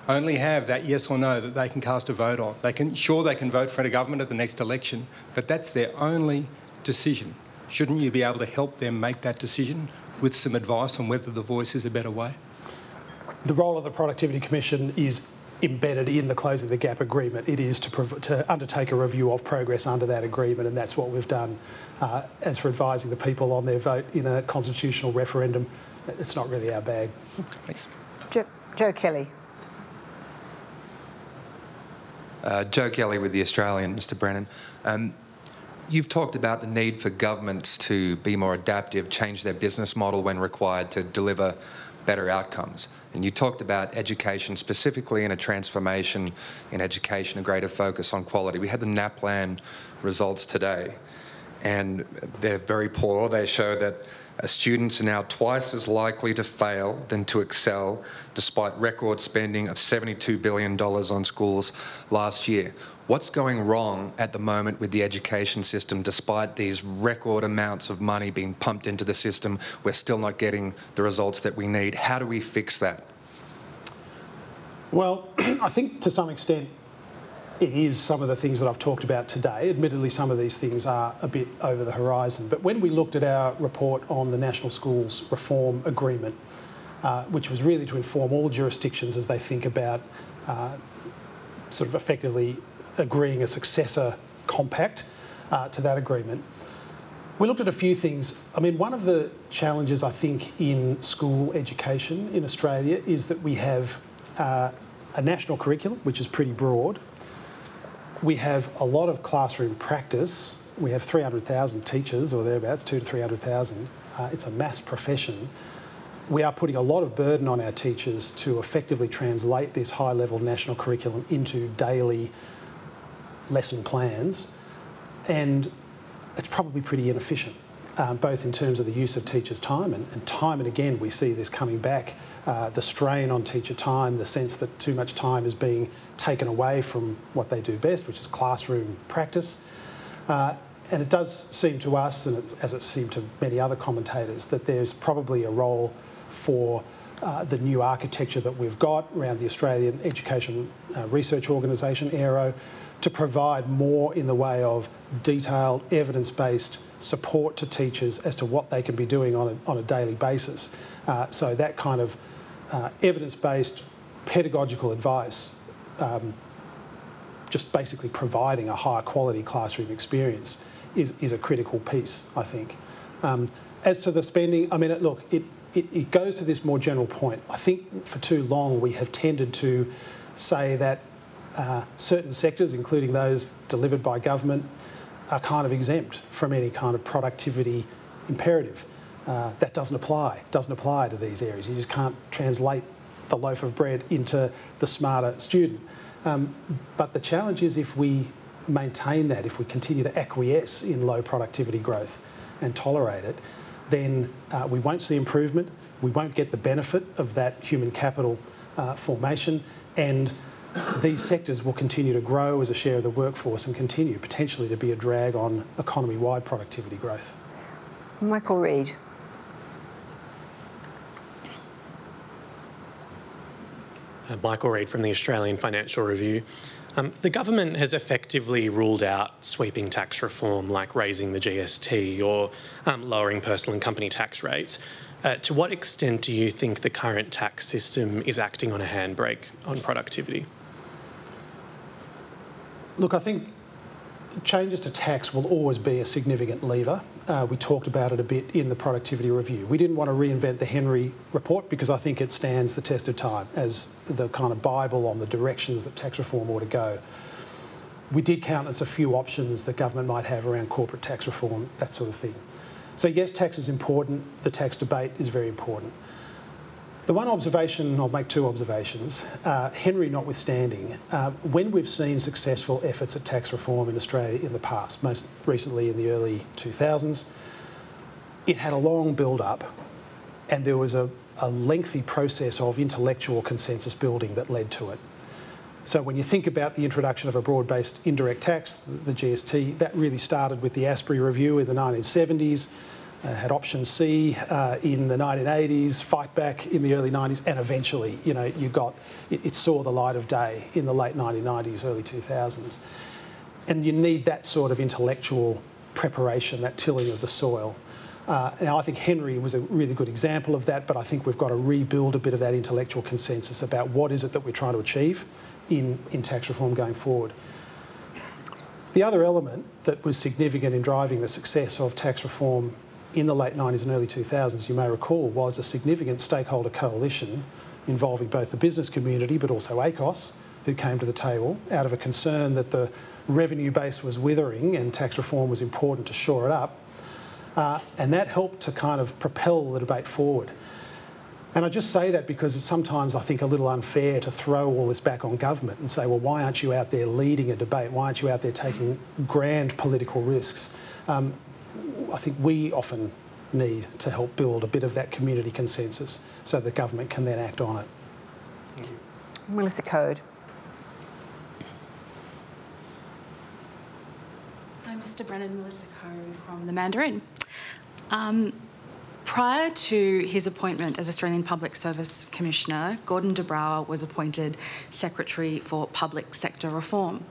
only have that yes or no that they can cast a vote on. They can, sure, they can vote for a government at the next election, but that's their only decision. Shouldn't you be able to help them make that decision with some advice on whether the voice is a better way? The role of the Productivity Commission is embedded in the closing the gap agreement. It is to, to undertake a review of progress under that agreement, and that's what we've done. Uh, as for advising the people on their vote in a constitutional referendum, it's not really our bag. Thanks. Jo, Joe Kelly. Uh, Joe Kelly with The Australian, Mr Brennan. Um, you've talked about the need for governments to be more adaptive, change their business model when required to deliver better outcomes. And you talked about education specifically in a transformation in education, a greater focus on quality. We had the NAPLAN results today, and they're very poor. They show that uh, students are now twice as likely to fail than to excel, despite record spending of $72 billion on schools last year. What's going wrong at the moment with the education system, despite these record amounts of money being pumped into the system? We're still not getting the results that we need. How do we fix that? Well, I think to some extent it is some of the things that I've talked about today. Admittedly, some of these things are a bit over the horizon. But when we looked at our report on the National Schools Reform Agreement, uh, which was really to inform all jurisdictions as they think about uh, sort of effectively agreeing a successor compact uh, to that agreement. We looked at a few things. I mean, one of the challenges I think in school education in Australia is that we have uh, a national curriculum, which is pretty broad. We have a lot of classroom practice. We have 300,000 teachers or thereabouts, two to 300,000. Uh, it's a mass profession. We are putting a lot of burden on our teachers to effectively translate this high level national curriculum into daily lesson plans, and it's probably pretty inefficient, um, both in terms of the use of teachers' time, and, and time and again we see this coming back, uh, the strain on teacher time, the sense that too much time is being taken away from what they do best, which is classroom practice. Uh, and it does seem to us, and as it seemed to many other commentators, that there's probably a role for uh, the new architecture that we've got around the Australian Education uh, Research Organisation, AERO, to provide more in the way of detailed, evidence based support to teachers as to what they can be doing on a, on a daily basis. Uh, so, that kind of uh, evidence based pedagogical advice, um, just basically providing a higher quality classroom experience, is, is a critical piece, I think. Um, as to the spending, I mean, look, it, it, it goes to this more general point. I think for too long we have tended to say that uh, certain sectors, including those delivered by government, are kind of exempt from any kind of productivity imperative. Uh, that doesn't apply. Doesn't apply to these areas. You just can't translate the loaf of bread into the smarter student. Um, but the challenge is if we maintain that, if we continue to acquiesce in low productivity growth and tolerate it, then uh, we won't see improvement. We won't get the benefit of that human capital uh, formation, and these sectors will continue to grow as a share of the workforce and continue potentially to be a drag on economy wide productivity growth. Michael Read. Uh, Michael Read from the Australian Financial Review. Um, the government has effectively ruled out sweeping tax reform like raising the GST or um, lowering personal and company tax rates. Uh, to what extent do you think the current tax system is acting on a handbrake on productivity? Look, I think changes to tax will always be a significant lever. Uh, we talked about it a bit in the productivity review. We didn't want to reinvent the Henry report because I think it stands the test of time as the kind of Bible on the directions that tax reform ought to go. We did countenance a few options that government might have around corporate tax reform, that sort of thing. So yes, tax is important. The tax debate is very important. The one observation, I'll make two observations, uh, Henry notwithstanding, uh, when we've seen successful efforts at tax reform in Australia in the past, most recently in the early 2000s, it had a long build up and there was a, a lengthy process of intellectual consensus building that led to it. So when you think about the introduction of a broad-based indirect tax, the GST, that really started with the Asprey Review in the 1970s uh, had option C uh, in the 1980s, fight back in the early 90s, and eventually, you know, you got it, it, saw the light of day in the late 1990s, early 2000s. And you need that sort of intellectual preparation, that tilling of the soil. Uh, now, I think Henry was a really good example of that, but I think we've got to rebuild a bit of that intellectual consensus about what is it that we're trying to achieve in, in tax reform going forward. The other element that was significant in driving the success of tax reform in the late 90s and early 2000s, you may recall, was a significant stakeholder coalition involving both the business community but also ACOSS, who came to the table out of a concern that the revenue base was withering and tax reform was important to shore it up. Uh, and that helped to kind of propel the debate forward. And I just say that because it's sometimes, I think, a little unfair to throw all this back on government and say, well, why aren't you out there leading a debate? Why aren't you out there taking grand political risks? Um, I think we often need to help build a bit of that community consensus so the government can then act on it. Thank you. Melissa Coade. Hi, Mr. Brennan, Melissa Coade from the Mandarin. Um, Prior to his appointment as Australian Public Service Commissioner, Gordon de Brouwer was appointed Secretary for Public Sector Reform.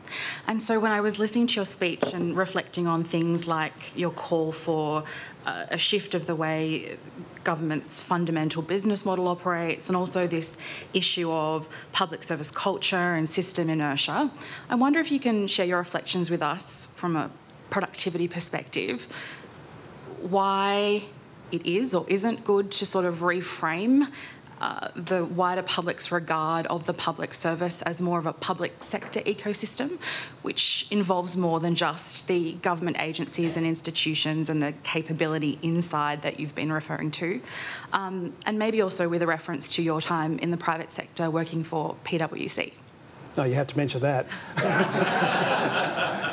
And so when I was listening to your speech and reflecting on things like your call for uh, a shift of the way government's fundamental business model operates and also this issue of public service culture and system inertia, I wonder if you can share your reflections with us from a productivity perspective. Why it is or isn't good to sort of reframe uh, the wider public's regard of the public service as more of a public sector ecosystem, which involves more than just the government agencies and institutions and the capability inside that you've been referring to. Um, and maybe also with a reference to your time in the private sector working for PwC. No, you had to mention that.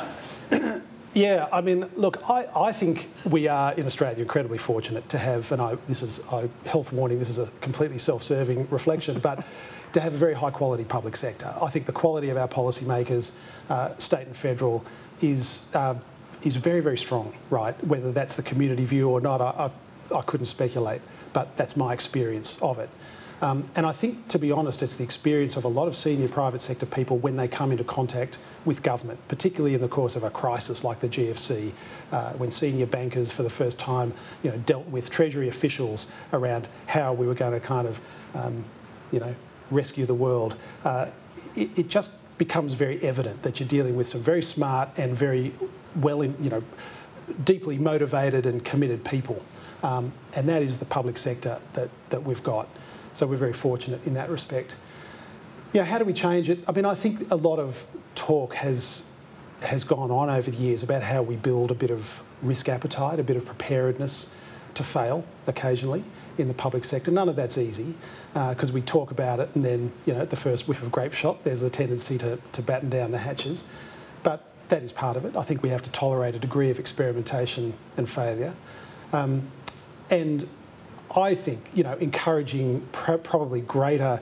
Yeah, I mean, look, I, I think we are in Australia incredibly fortunate to have, and I, this is a health warning, this is a completely self-serving reflection, but to have a very high quality public sector. I think the quality of our policymakers, uh, state and federal, is uh, is very, very strong, right? Whether that's the community view or not, I, I, I couldn't speculate, but that's my experience of it. Um, and I think, to be honest, it's the experience of a lot of senior private sector people when they come into contact with government, particularly in the course of a crisis like the GFC, uh, when senior bankers for the first time you know, dealt with Treasury officials around how we were going to kind of, um, you know, rescue the world. Uh, it, it just becomes very evident that you're dealing with some very smart and very well, in, you know, deeply motivated and committed people. Um, and that is the public sector that, that we've got. So we're very fortunate in that respect. You know, how do we change it? I mean, I think a lot of talk has has gone on over the years about how we build a bit of risk appetite, a bit of preparedness to fail occasionally in the public sector. None of that's easy because uh, we talk about it and then, you know, at the first whiff of grape shot, there's the tendency to, to batten down the hatches. But that is part of it. I think we have to tolerate a degree of experimentation and failure. Um, and I think, you know, encouraging pr probably greater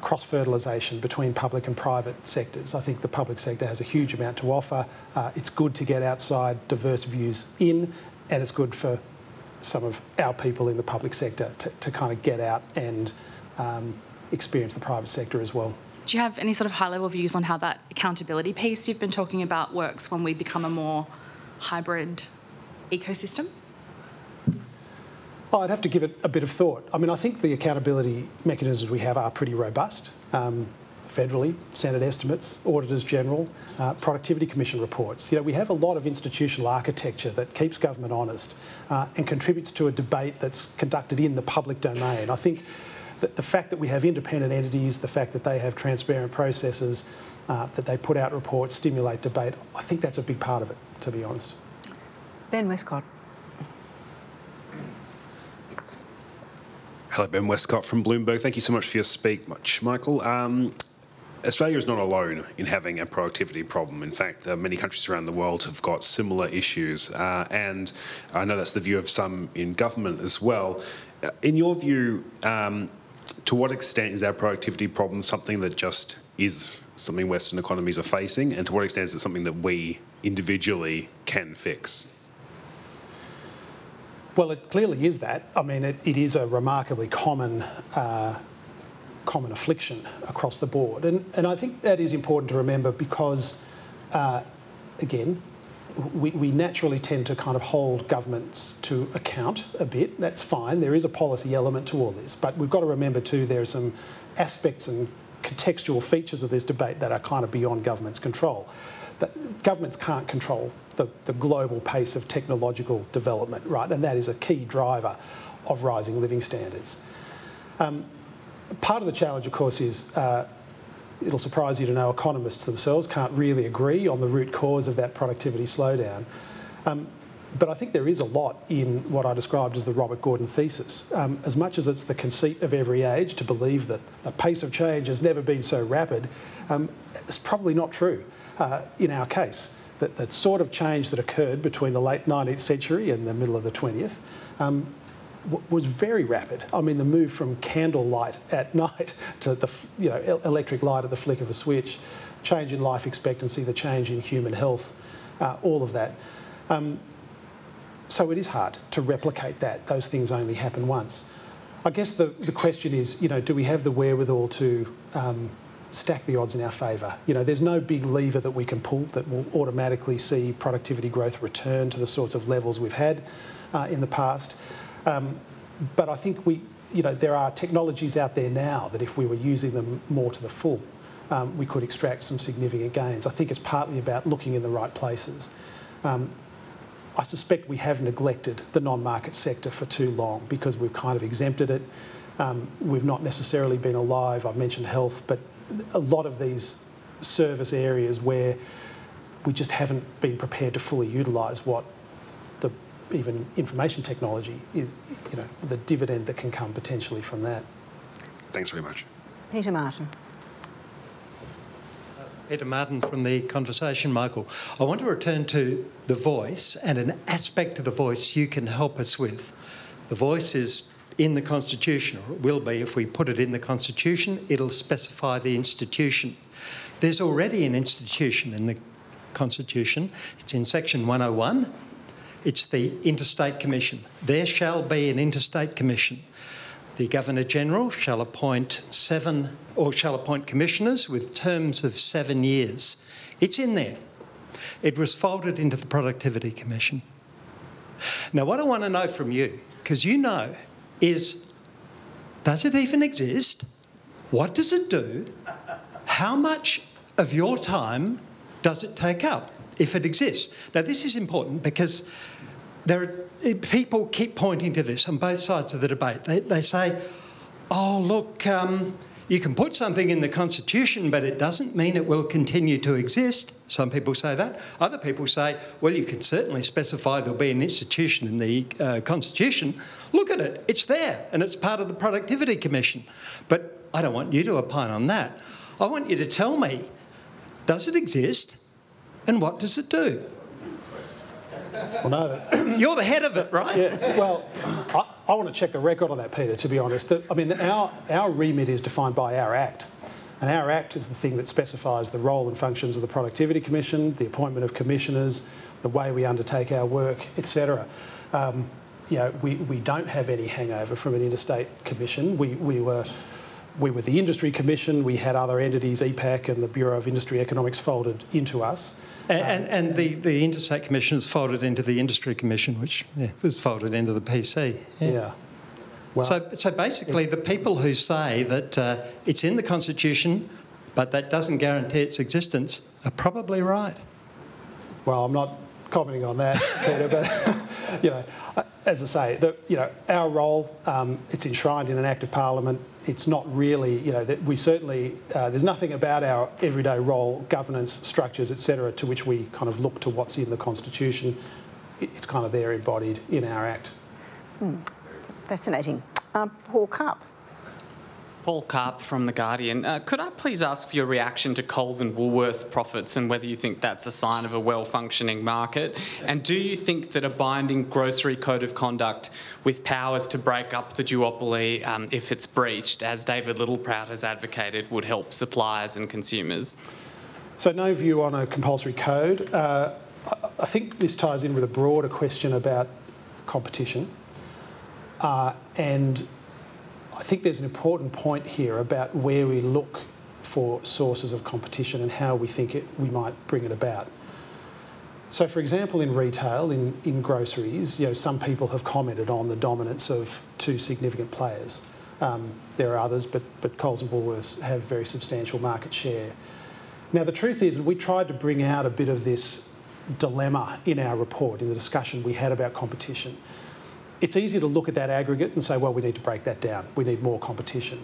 cross fertilisation between public and private sectors. I think the public sector has a huge amount to offer. Uh, it's good to get outside diverse views in, and it's good for some of our people in the public sector to, to kind of get out and um, experience the private sector as well. Do you have any sort of high level views on how that accountability piece you've been talking about works when we become a more hybrid ecosystem? Oh, I'd have to give it a bit of thought. I mean, I think the accountability mechanisms we have are pretty robust. Um, federally, Senate estimates, Auditors General, uh, Productivity Commission reports. You know, we have a lot of institutional architecture that keeps government honest uh, and contributes to a debate that's conducted in the public domain. I think that the fact that we have independent entities, the fact that they have transparent processes, uh, that they put out reports, stimulate debate, I think that's a big part of it, to be honest. Ben Westcott. Hello, Ben Westcott from Bloomberg. Thank you so much for your speech, Michael. Um, Australia is not alone in having a productivity problem. In fact, uh, many countries around the world have got similar issues, uh, and I know that's the view of some in government as well. Uh, in your view, um, to what extent is our productivity problem something that just is something Western economies are facing, and to what extent is it something that we individually can fix? Well, it clearly is that. I mean, it, it is a remarkably common uh, common affliction across the board, and and I think that is important to remember because, uh, again, we, we naturally tend to kind of hold governments to account a bit. That's fine. There is a policy element to all this, but we've got to remember too there are some aspects and contextual features of this debate that are kind of beyond government's control. Governments can't control the, the global pace of technological development, right? And that is a key driver of rising living standards. Um, part of the challenge, of course, is uh, it'll surprise you to know economists themselves can't really agree on the root cause of that productivity slowdown. Um, but I think there is a lot in what I described as the Robert Gordon thesis. Um, as much as it's the conceit of every age to believe that the pace of change has never been so rapid, um, it's probably not true uh, in our case. That, that sort of change that occurred between the late 19th century and the middle of the 20th um, was very rapid. I mean, the move from candlelight at night to the you know electric light at the flick of a switch, change in life expectancy, the change in human health, uh, all of that. Um, so it is hard to replicate that. Those things only happen once. I guess the, the question is, you know, do we have the wherewithal to um, stack the odds in our favour? You know, there's no big lever that we can pull that will automatically see productivity growth return to the sorts of levels we've had uh, in the past. Um, but I think we, you know, there are technologies out there now that if we were using them more to the full, um, we could extract some significant gains. I think it's partly about looking in the right places. Um, I suspect we have neglected the non-market sector for too long because we've kind of exempted it. Um, we've not necessarily been alive. I've mentioned health, but a lot of these service areas where we just haven't been prepared to fully utilise what the even information technology is, you know, the dividend that can come potentially from that. Thanks very much. Peter Martin. Uh, Peter Martin from The Conversation, Michael. I want to return to the voice and an aspect of the voice you can help us with. The voice is in the Constitution, or it will be if we put it in the Constitution, it'll specify the institution. There's already an institution in the Constitution, it's in section 101 it's the Interstate Commission. There shall be an Interstate Commission. The Governor General shall appoint seven or shall appoint commissioners with terms of seven years. It's in there. It was folded into the Productivity Commission. Now, what I want to know from you, because you know, is does it even exist? What does it do? How much of your time does it take up if it exists? Now, this is important because there are, people keep pointing to this on both sides of the debate. They, they say, oh, look, um, you can put something in the Constitution, but it doesn't mean it will continue to exist. Some people say that. Other people say, well, you can certainly specify there'll be an institution in the uh, Constitution. Look at it, it's there, and it's part of the Productivity Commission. But I don't want you to opine on that. I want you to tell me does it exist, and what does it do? Well, no. You're the head of it, right? Yeah. Well, I, I, want to check the record on that, Peter. To be honest, I mean, our our remit is defined by our Act, and our Act is the thing that specifies the role and functions of the Productivity Commission, the appointment of commissioners, the way we undertake our work, etc. Um, you know, we, we don't have any hangover from an interstate commission. We, we were we were the Industry Commission, we had other entities, EPAC and the Bureau of Industry Economics folded into us. And, and, and the, the Interstate Commission is folded into the Industry Commission, which yeah, was folded into the PC. Yeah. yeah. Well, so, so basically, the people who say that uh, it's in the Constitution, but that doesn't guarantee its existence, are probably right. Well, I'm not commenting on that, Peter, but you know, as I say, the, you know, our role um, it's enshrined in an act of parliament. It's not really, you know, that we certainly uh, there's nothing about our everyday role, governance structures, etc., to which we kind of look to what's in the constitution. It's kind of there embodied in our act. Hmm. Fascinating. Um, Paul Karp. Paul Karp from The Guardian. Uh, could I please ask for your reaction to Coles and Woolworths profits and whether you think that's a sign of a well functioning market? And do you think that a binding grocery code of conduct with powers to break up the duopoly um, if it's breached, as David Littleproud has advocated, would help suppliers and consumers? So, no view on a compulsory code. Uh, I think this ties in with a broader question about competition. Uh, and I think there's an important point here about where we look for sources of competition and how we think it, we might bring it about. So, for example, in retail, in, in groceries, you know, some people have commented on the dominance of two significant players. Um, there are others, but, but Coles and Woolworths have very substantial market share. Now, the truth is, we tried to bring out a bit of this dilemma in our report, in the discussion we had about competition it's easy to look at that aggregate and say, well, we need to break that down. We need more competition.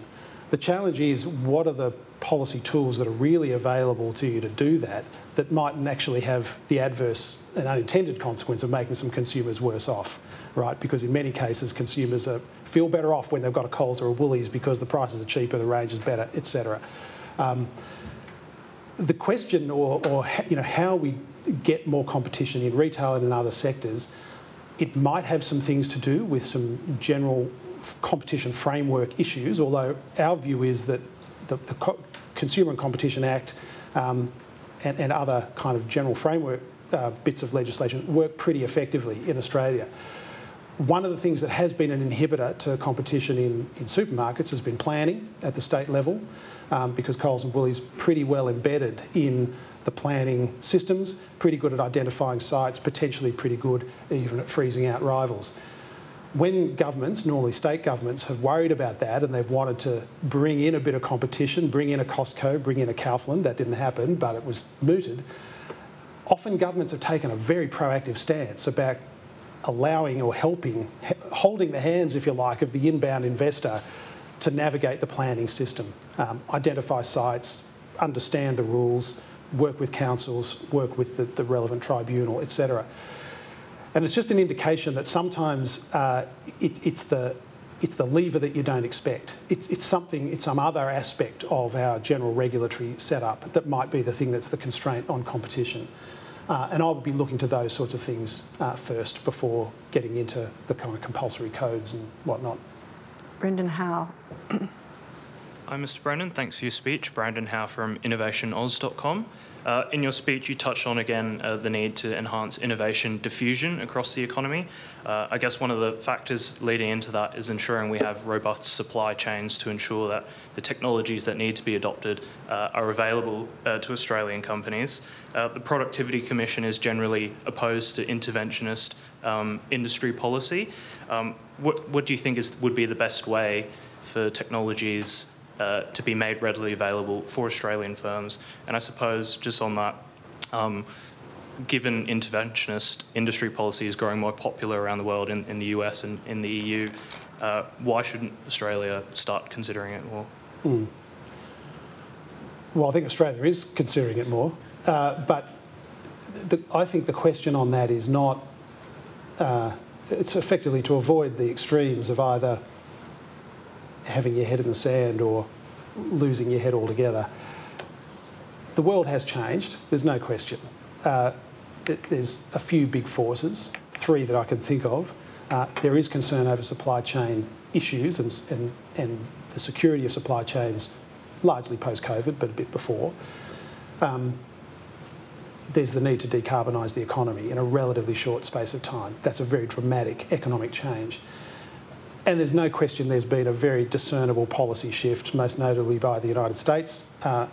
The challenge is what are the policy tools that are really available to you to do that that mightn't actually have the adverse and unintended consequence of making some consumers worse off, right? Because in many cases, consumers are, feel better off when they've got a Coles or a Woolies because the prices are cheaper, the range is better, etc. Um, the question, or, or you know, how we get more competition in retail and in other sectors it might have some things to do with some general competition framework issues, although our view is that the, the Co Consumer and Competition Act um, and, and, other kind of general framework uh, bits of legislation work pretty effectively in Australia. One of the things that has been an inhibitor to competition in, in supermarkets has been planning at the state level, um, because Coles and Woolies pretty well embedded in the planning systems, pretty good at identifying sites, potentially pretty good even at freezing out rivals. When governments, normally state governments, have worried about that and they've wanted to bring in a bit of competition, bring in a Costco, bring in a Kaufland, that didn't happen, but it was mooted. Often governments have taken a very proactive stance about allowing or helping, holding the hands, if you like, of the inbound investor to navigate the planning system, um, identify sites, understand the rules, work with councils, work with the, the relevant tribunal, etc. And it's just an indication that sometimes uh, it, it's the it's the lever that you don't expect. It's, it's something, it's some other aspect of our general regulatory setup that might be the thing that's the constraint on competition. Uh, and I would be looking to those sorts of things uh, first before getting into the kind of compulsory codes and whatnot. Brendan How. Hi, Mr. Brennan. Thanks for your speech. Brandon How from innovationaus.com. Uh, in your speech, you touched on again uh, the need to enhance innovation diffusion across the economy. Uh, I guess one of the factors leading into that is ensuring we have robust supply chains to ensure that the technologies that need to be adopted uh, are available uh, to Australian companies. Uh, the Productivity Commission is generally opposed to interventionist um, industry policy. Um, what, what do you think is, would be the best way for technologies uh, to be made readily available for Australian firms. And I suppose just on that, um, given interventionist industry policy is growing more popular around the world in, in the US and in the EU, uh, why shouldn't Australia start considering it more? Mm. Well, I think Australia is considering it more, uh, but the, I think the question on that is not. Uh, it's effectively to avoid the extremes of either having your head in the sand or losing your head altogether. The world has changed, there's no question. Uh, it, there's a few big forces, three that I can think of. Uh, there is concern over supply chain issues and, and, and the security of supply chains, largely post COVID, but a bit before. Um, there's the need to decarbonise the economy in a relatively short space of time. That's a very dramatic economic change and there's no question there's been a very discernible policy shift, most notably by the United States, uh,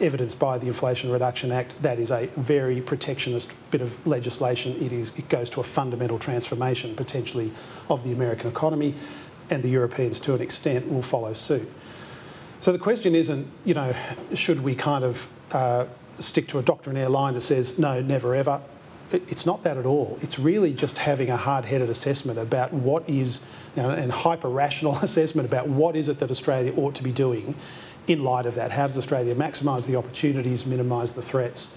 evidenced by the Inflation Reduction Act. That is a very protectionist bit of legislation. It is it goes to a fundamental transformation potentially of the American economy, and the Europeans to an extent will follow suit. So the question isn't, you know, should we kind of uh, stick to a doctrinaire line that says no, never ever. It's not that at all. It's really just having a hard-headed assessment about what is, you know, and hyper-rational assessment about what is it that Australia ought to be doing in light of that. How does Australia maximise the opportunities, minimise the threats?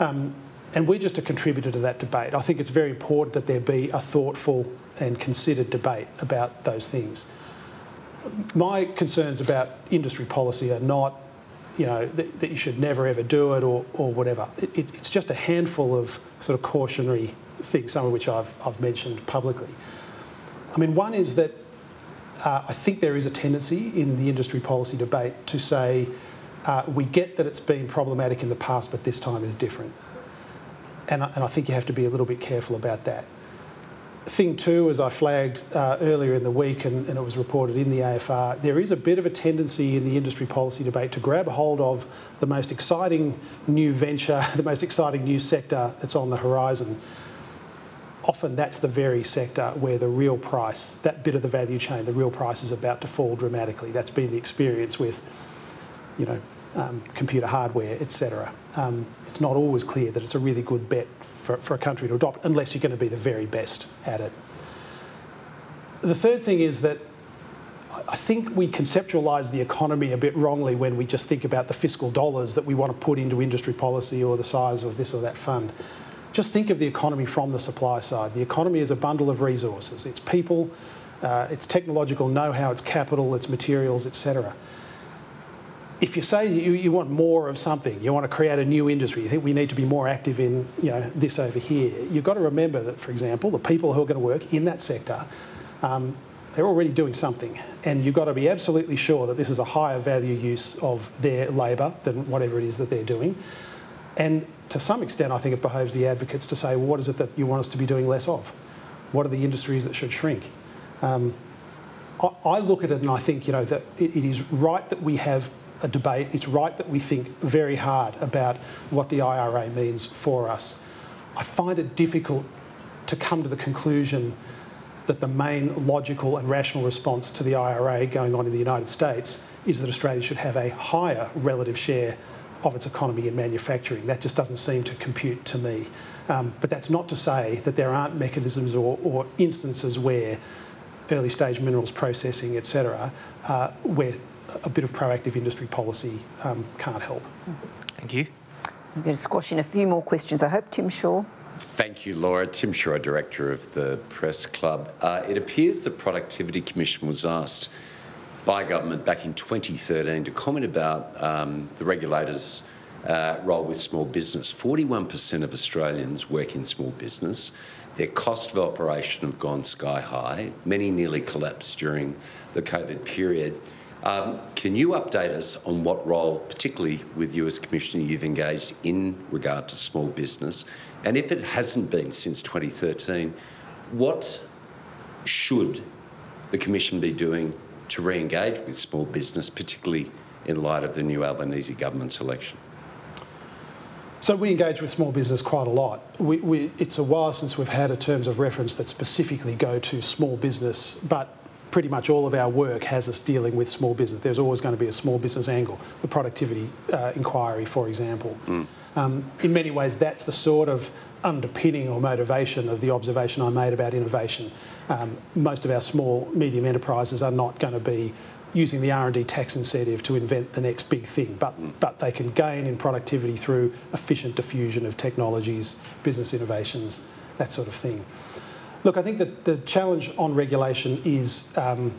Um, and we're just a contributor to that debate. I think it's very important that there be a thoughtful and considered debate about those things. My concerns about industry policy are not you know, that, that, you should never ever do it or, or whatever. It, it's just a handful of sort of cautionary things, some of which I've, I've mentioned publicly. I mean, one is that uh, I think there is a tendency in the industry policy debate to say, uh, we get that it's been problematic in the past, but this time is different. And I, and I think you have to be a little bit careful about that thing too, as I flagged uh, earlier in the week, and, and, it was reported in the AFR, there is a bit of a tendency in the industry policy debate to grab hold of the most exciting new venture, the most exciting new sector that's on the horizon. Often that's the very sector where the real price, that bit of the value chain, the real price is about to fall dramatically. That's been the experience with, you know, um, computer hardware, etc. Um, it's not always clear that it's a really good bet for, for a country to adopt unless you're going to be the very best at it. The third thing is that I think we conceptualise the economy a bit wrongly when we just think about the fiscal dollars that we want to put into industry policy or the size of this or that fund. Just think of the economy from the supply side. The economy is a bundle of resources. It's people, uh, it's technological know-how, it's capital, it's materials, etc if you say you, you want more of something, you want to create a new industry, you think we need to be more active in you know, this over here, you've got to remember that, for example, the people who are going to work in that sector, um, they're already doing something. And you've got to be absolutely sure that this is a higher value use of their labour than whatever it is that they're doing. And to some extent, I think it behoves the advocates to say, well, what is it that you want us to be doing less of? What are the industries that should shrink? Um, I, I look at it and I think, you know, that it, it is right that we have a debate. It's right that we think very hard about what the IRA means for us. I find it difficult to come to the conclusion that the main logical and rational response to the IRA going on in the United States is that Australia should have a higher relative share of its economy in manufacturing. That just doesn't seem to compute to me. Um, but that's not to say that there aren't mechanisms or, or instances where early stage minerals processing, etc., uh, where a bit of proactive industry policy um, can't help. Thank you. I'm going to squash in a few more questions. I hope Tim Shaw. Thank you, Laura. Tim Shaw, Director of the Press Club. Uh, it appears the Productivity Commission was asked by government back in 2013 to comment about um, the regulators' uh, role with small business. 41% of Australians work in small business. Their cost of operation have gone sky high. Many nearly collapsed during the COVID period. Um, can you update us on what role, particularly with you as Commissioner, you've engaged in regard to small business? And if it hasn't been since 2013, what should the Commission be doing to re engage with small business, particularly in light of the new Albanese government's election? So we engage with small business quite a lot. We, we, it's a while since we've had a terms of reference that specifically go to small business, but pretty much all of our work has us dealing with small business. There's always going to be a small business angle. The productivity uh, inquiry, for example. Mm. Um, in many ways, that's the sort of underpinning or motivation of the observation I made about innovation. Um, most of our small, medium enterprises are not going to be using the R&D tax incentive to invent the next big thing, but, mm. but they can gain in productivity through efficient diffusion of technologies, business innovations, that sort of thing. Look, I think that the challenge on regulation is um,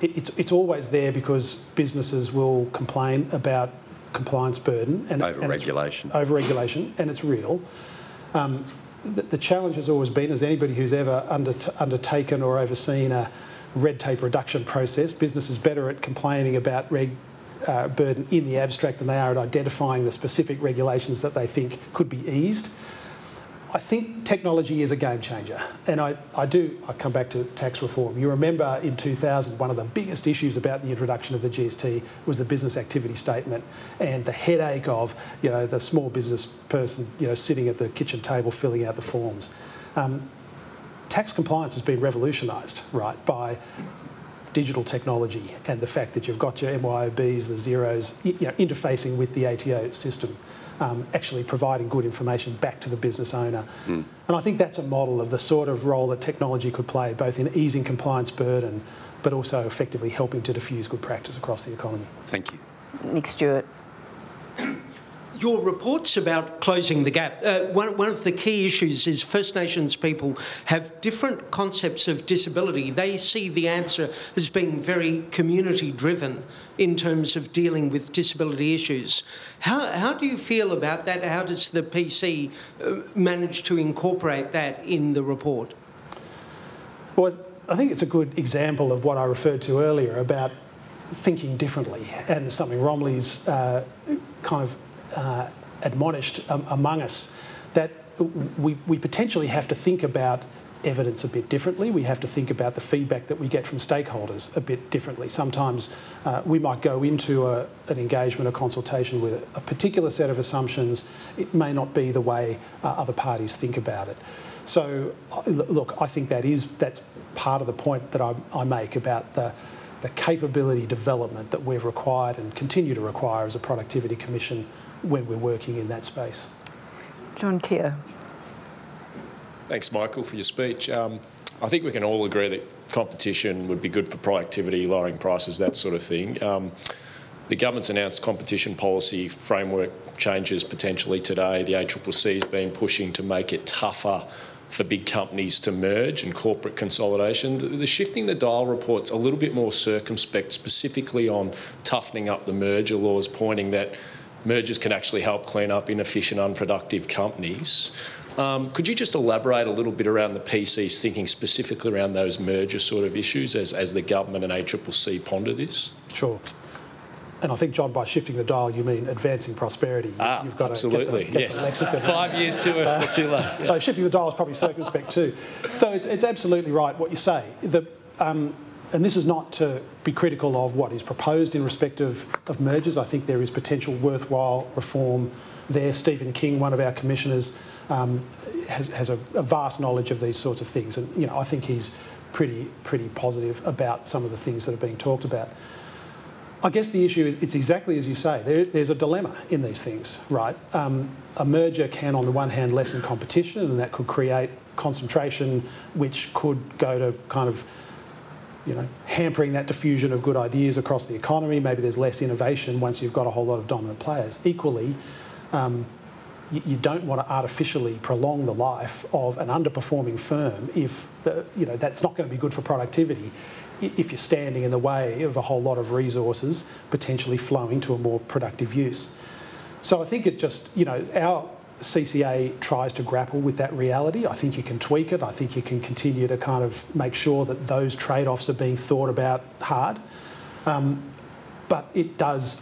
it, it's, it's always there because businesses will complain about compliance burden and over-regulation. Over-regulation, and it's real. Um, the, the, challenge has always been, as anybody who's ever under, undertaken or overseen a red tape reduction process, businesses better at complaining about reg uh, burden in the abstract than they are at identifying the specific regulations that they think could be eased. I think technology is a game changer. And I, I do, I come back to tax reform. You remember in 2000, one of the biggest issues about the introduction of the GST was the business activity statement and the headache of, you know, the small business person, you know, sitting at the kitchen table filling out the forms. Um, tax compliance has been revolutionised, right, by digital technology and the fact that you've got your MYOBs, the Xeros, you know, interfacing with the ATO system um, actually providing good information back to the business owner. Mm. And I think that's a model of the sort of role that technology could play, both in easing compliance burden, but also effectively helping to diffuse good practice across the economy. Thank you. Nick Stewart your reports about closing the gap, uh, one, one of the key issues is First Nations people have different concepts of disability. They see the answer as being very community driven in terms of dealing with disability issues. How, how do you feel about that? How does the PC uh, manage to incorporate that in the report? Well, I think it's a good example of what I referred to earlier about thinking differently and something Romlie's uh, kind of uh, admonished um, among us that we, we potentially have to think about evidence a bit differently. We have to think about the feedback that we get from stakeholders a bit differently. Sometimes uh, we might go into a, an engagement, a consultation with a, a, particular set of assumptions. It may not be the way uh, other parties think about it. So, uh, look, I think that is that's part of the point that I, I make about the the capability development that we've required and continue to require as a productivity commission when we're working in that space. John Keogh. Thanks, Michael, for your speech. Um, I think we can all agree that competition would be good for productivity, lowering prices, that sort of thing. Um, the government's announced competition policy framework changes potentially today. The ACCC has been pushing to make it tougher for big companies to merge and corporate consolidation. The, the, shifting the dial report's a little bit more circumspect, specifically on toughening up the merger laws, pointing that mergers can actually help clean up inefficient, unproductive companies. Um, could you just elaborate a little bit around the PC's thinking specifically around those merger sort of issues as, as the government and ACCC ponder this? Sure. And I think, John, by shifting the dial, you mean advancing prosperity. Ah, You've got absolutely, to get the, get yes. Five years too, uh, too late. Yeah. Uh, shifting the dial is probably circumspect too. So it's, it's absolutely right what you say. The, um, and this is not to be critical of what is proposed in respect of, of mergers. I think there is potential worthwhile reform there. Stephen King, one of our commissioners, um, has, has a, a, vast knowledge of these sorts of things, and you know I think he's pretty pretty positive about some of the things that are being talked about. I guess the issue is it's exactly as you say. There, there's a dilemma in these things, right? Um, a merger can, on the one hand, lessen competition, and that could create concentration, which could go to kind of you know, hampering that diffusion of good ideas across the economy. Maybe there's less innovation once you've got a whole lot of dominant players. Equally, um, you, you, don't want to artificially prolong the life of an underperforming firm if the, you know that's not going to be good for productivity. If you're standing in the way of a whole lot of resources potentially flowing to a more productive use. So I think it just, you know, our CCA tries to grapple with that reality. I think you can tweak it. I think you can continue to kind of make sure that those trade offs are being thought about hard. Um, but it does.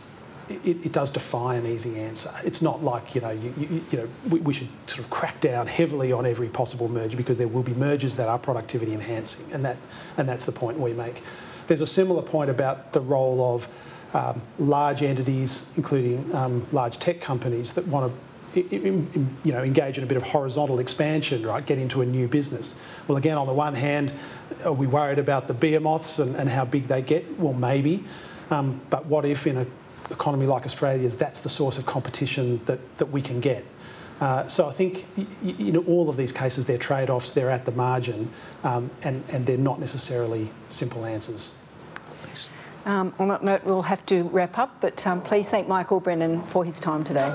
It, it, does defy an easy answer. It's not like you know, you, you, you know, we, we, should sort of crack down heavily on every possible merger because there will be mergers that are productivity enhancing, and that and that's the point we make. There's a similar point about the role of um, large entities, including um, large tech companies, that want to you know, engage in a bit of horizontal expansion, right? Get into a new business. Well, again, on the one hand, are we worried about the behemoths and, and how big they get? Well, maybe. Um, but what if in an economy like Australia's, that's the source of competition that, that we can get? Uh, so I think in all of these cases, they're trade-offs, they're at the margin, um, and, and they're not necessarily simple answers. Um, on that note, we'll have to wrap up, but um, please thank Michael Brennan for his time today.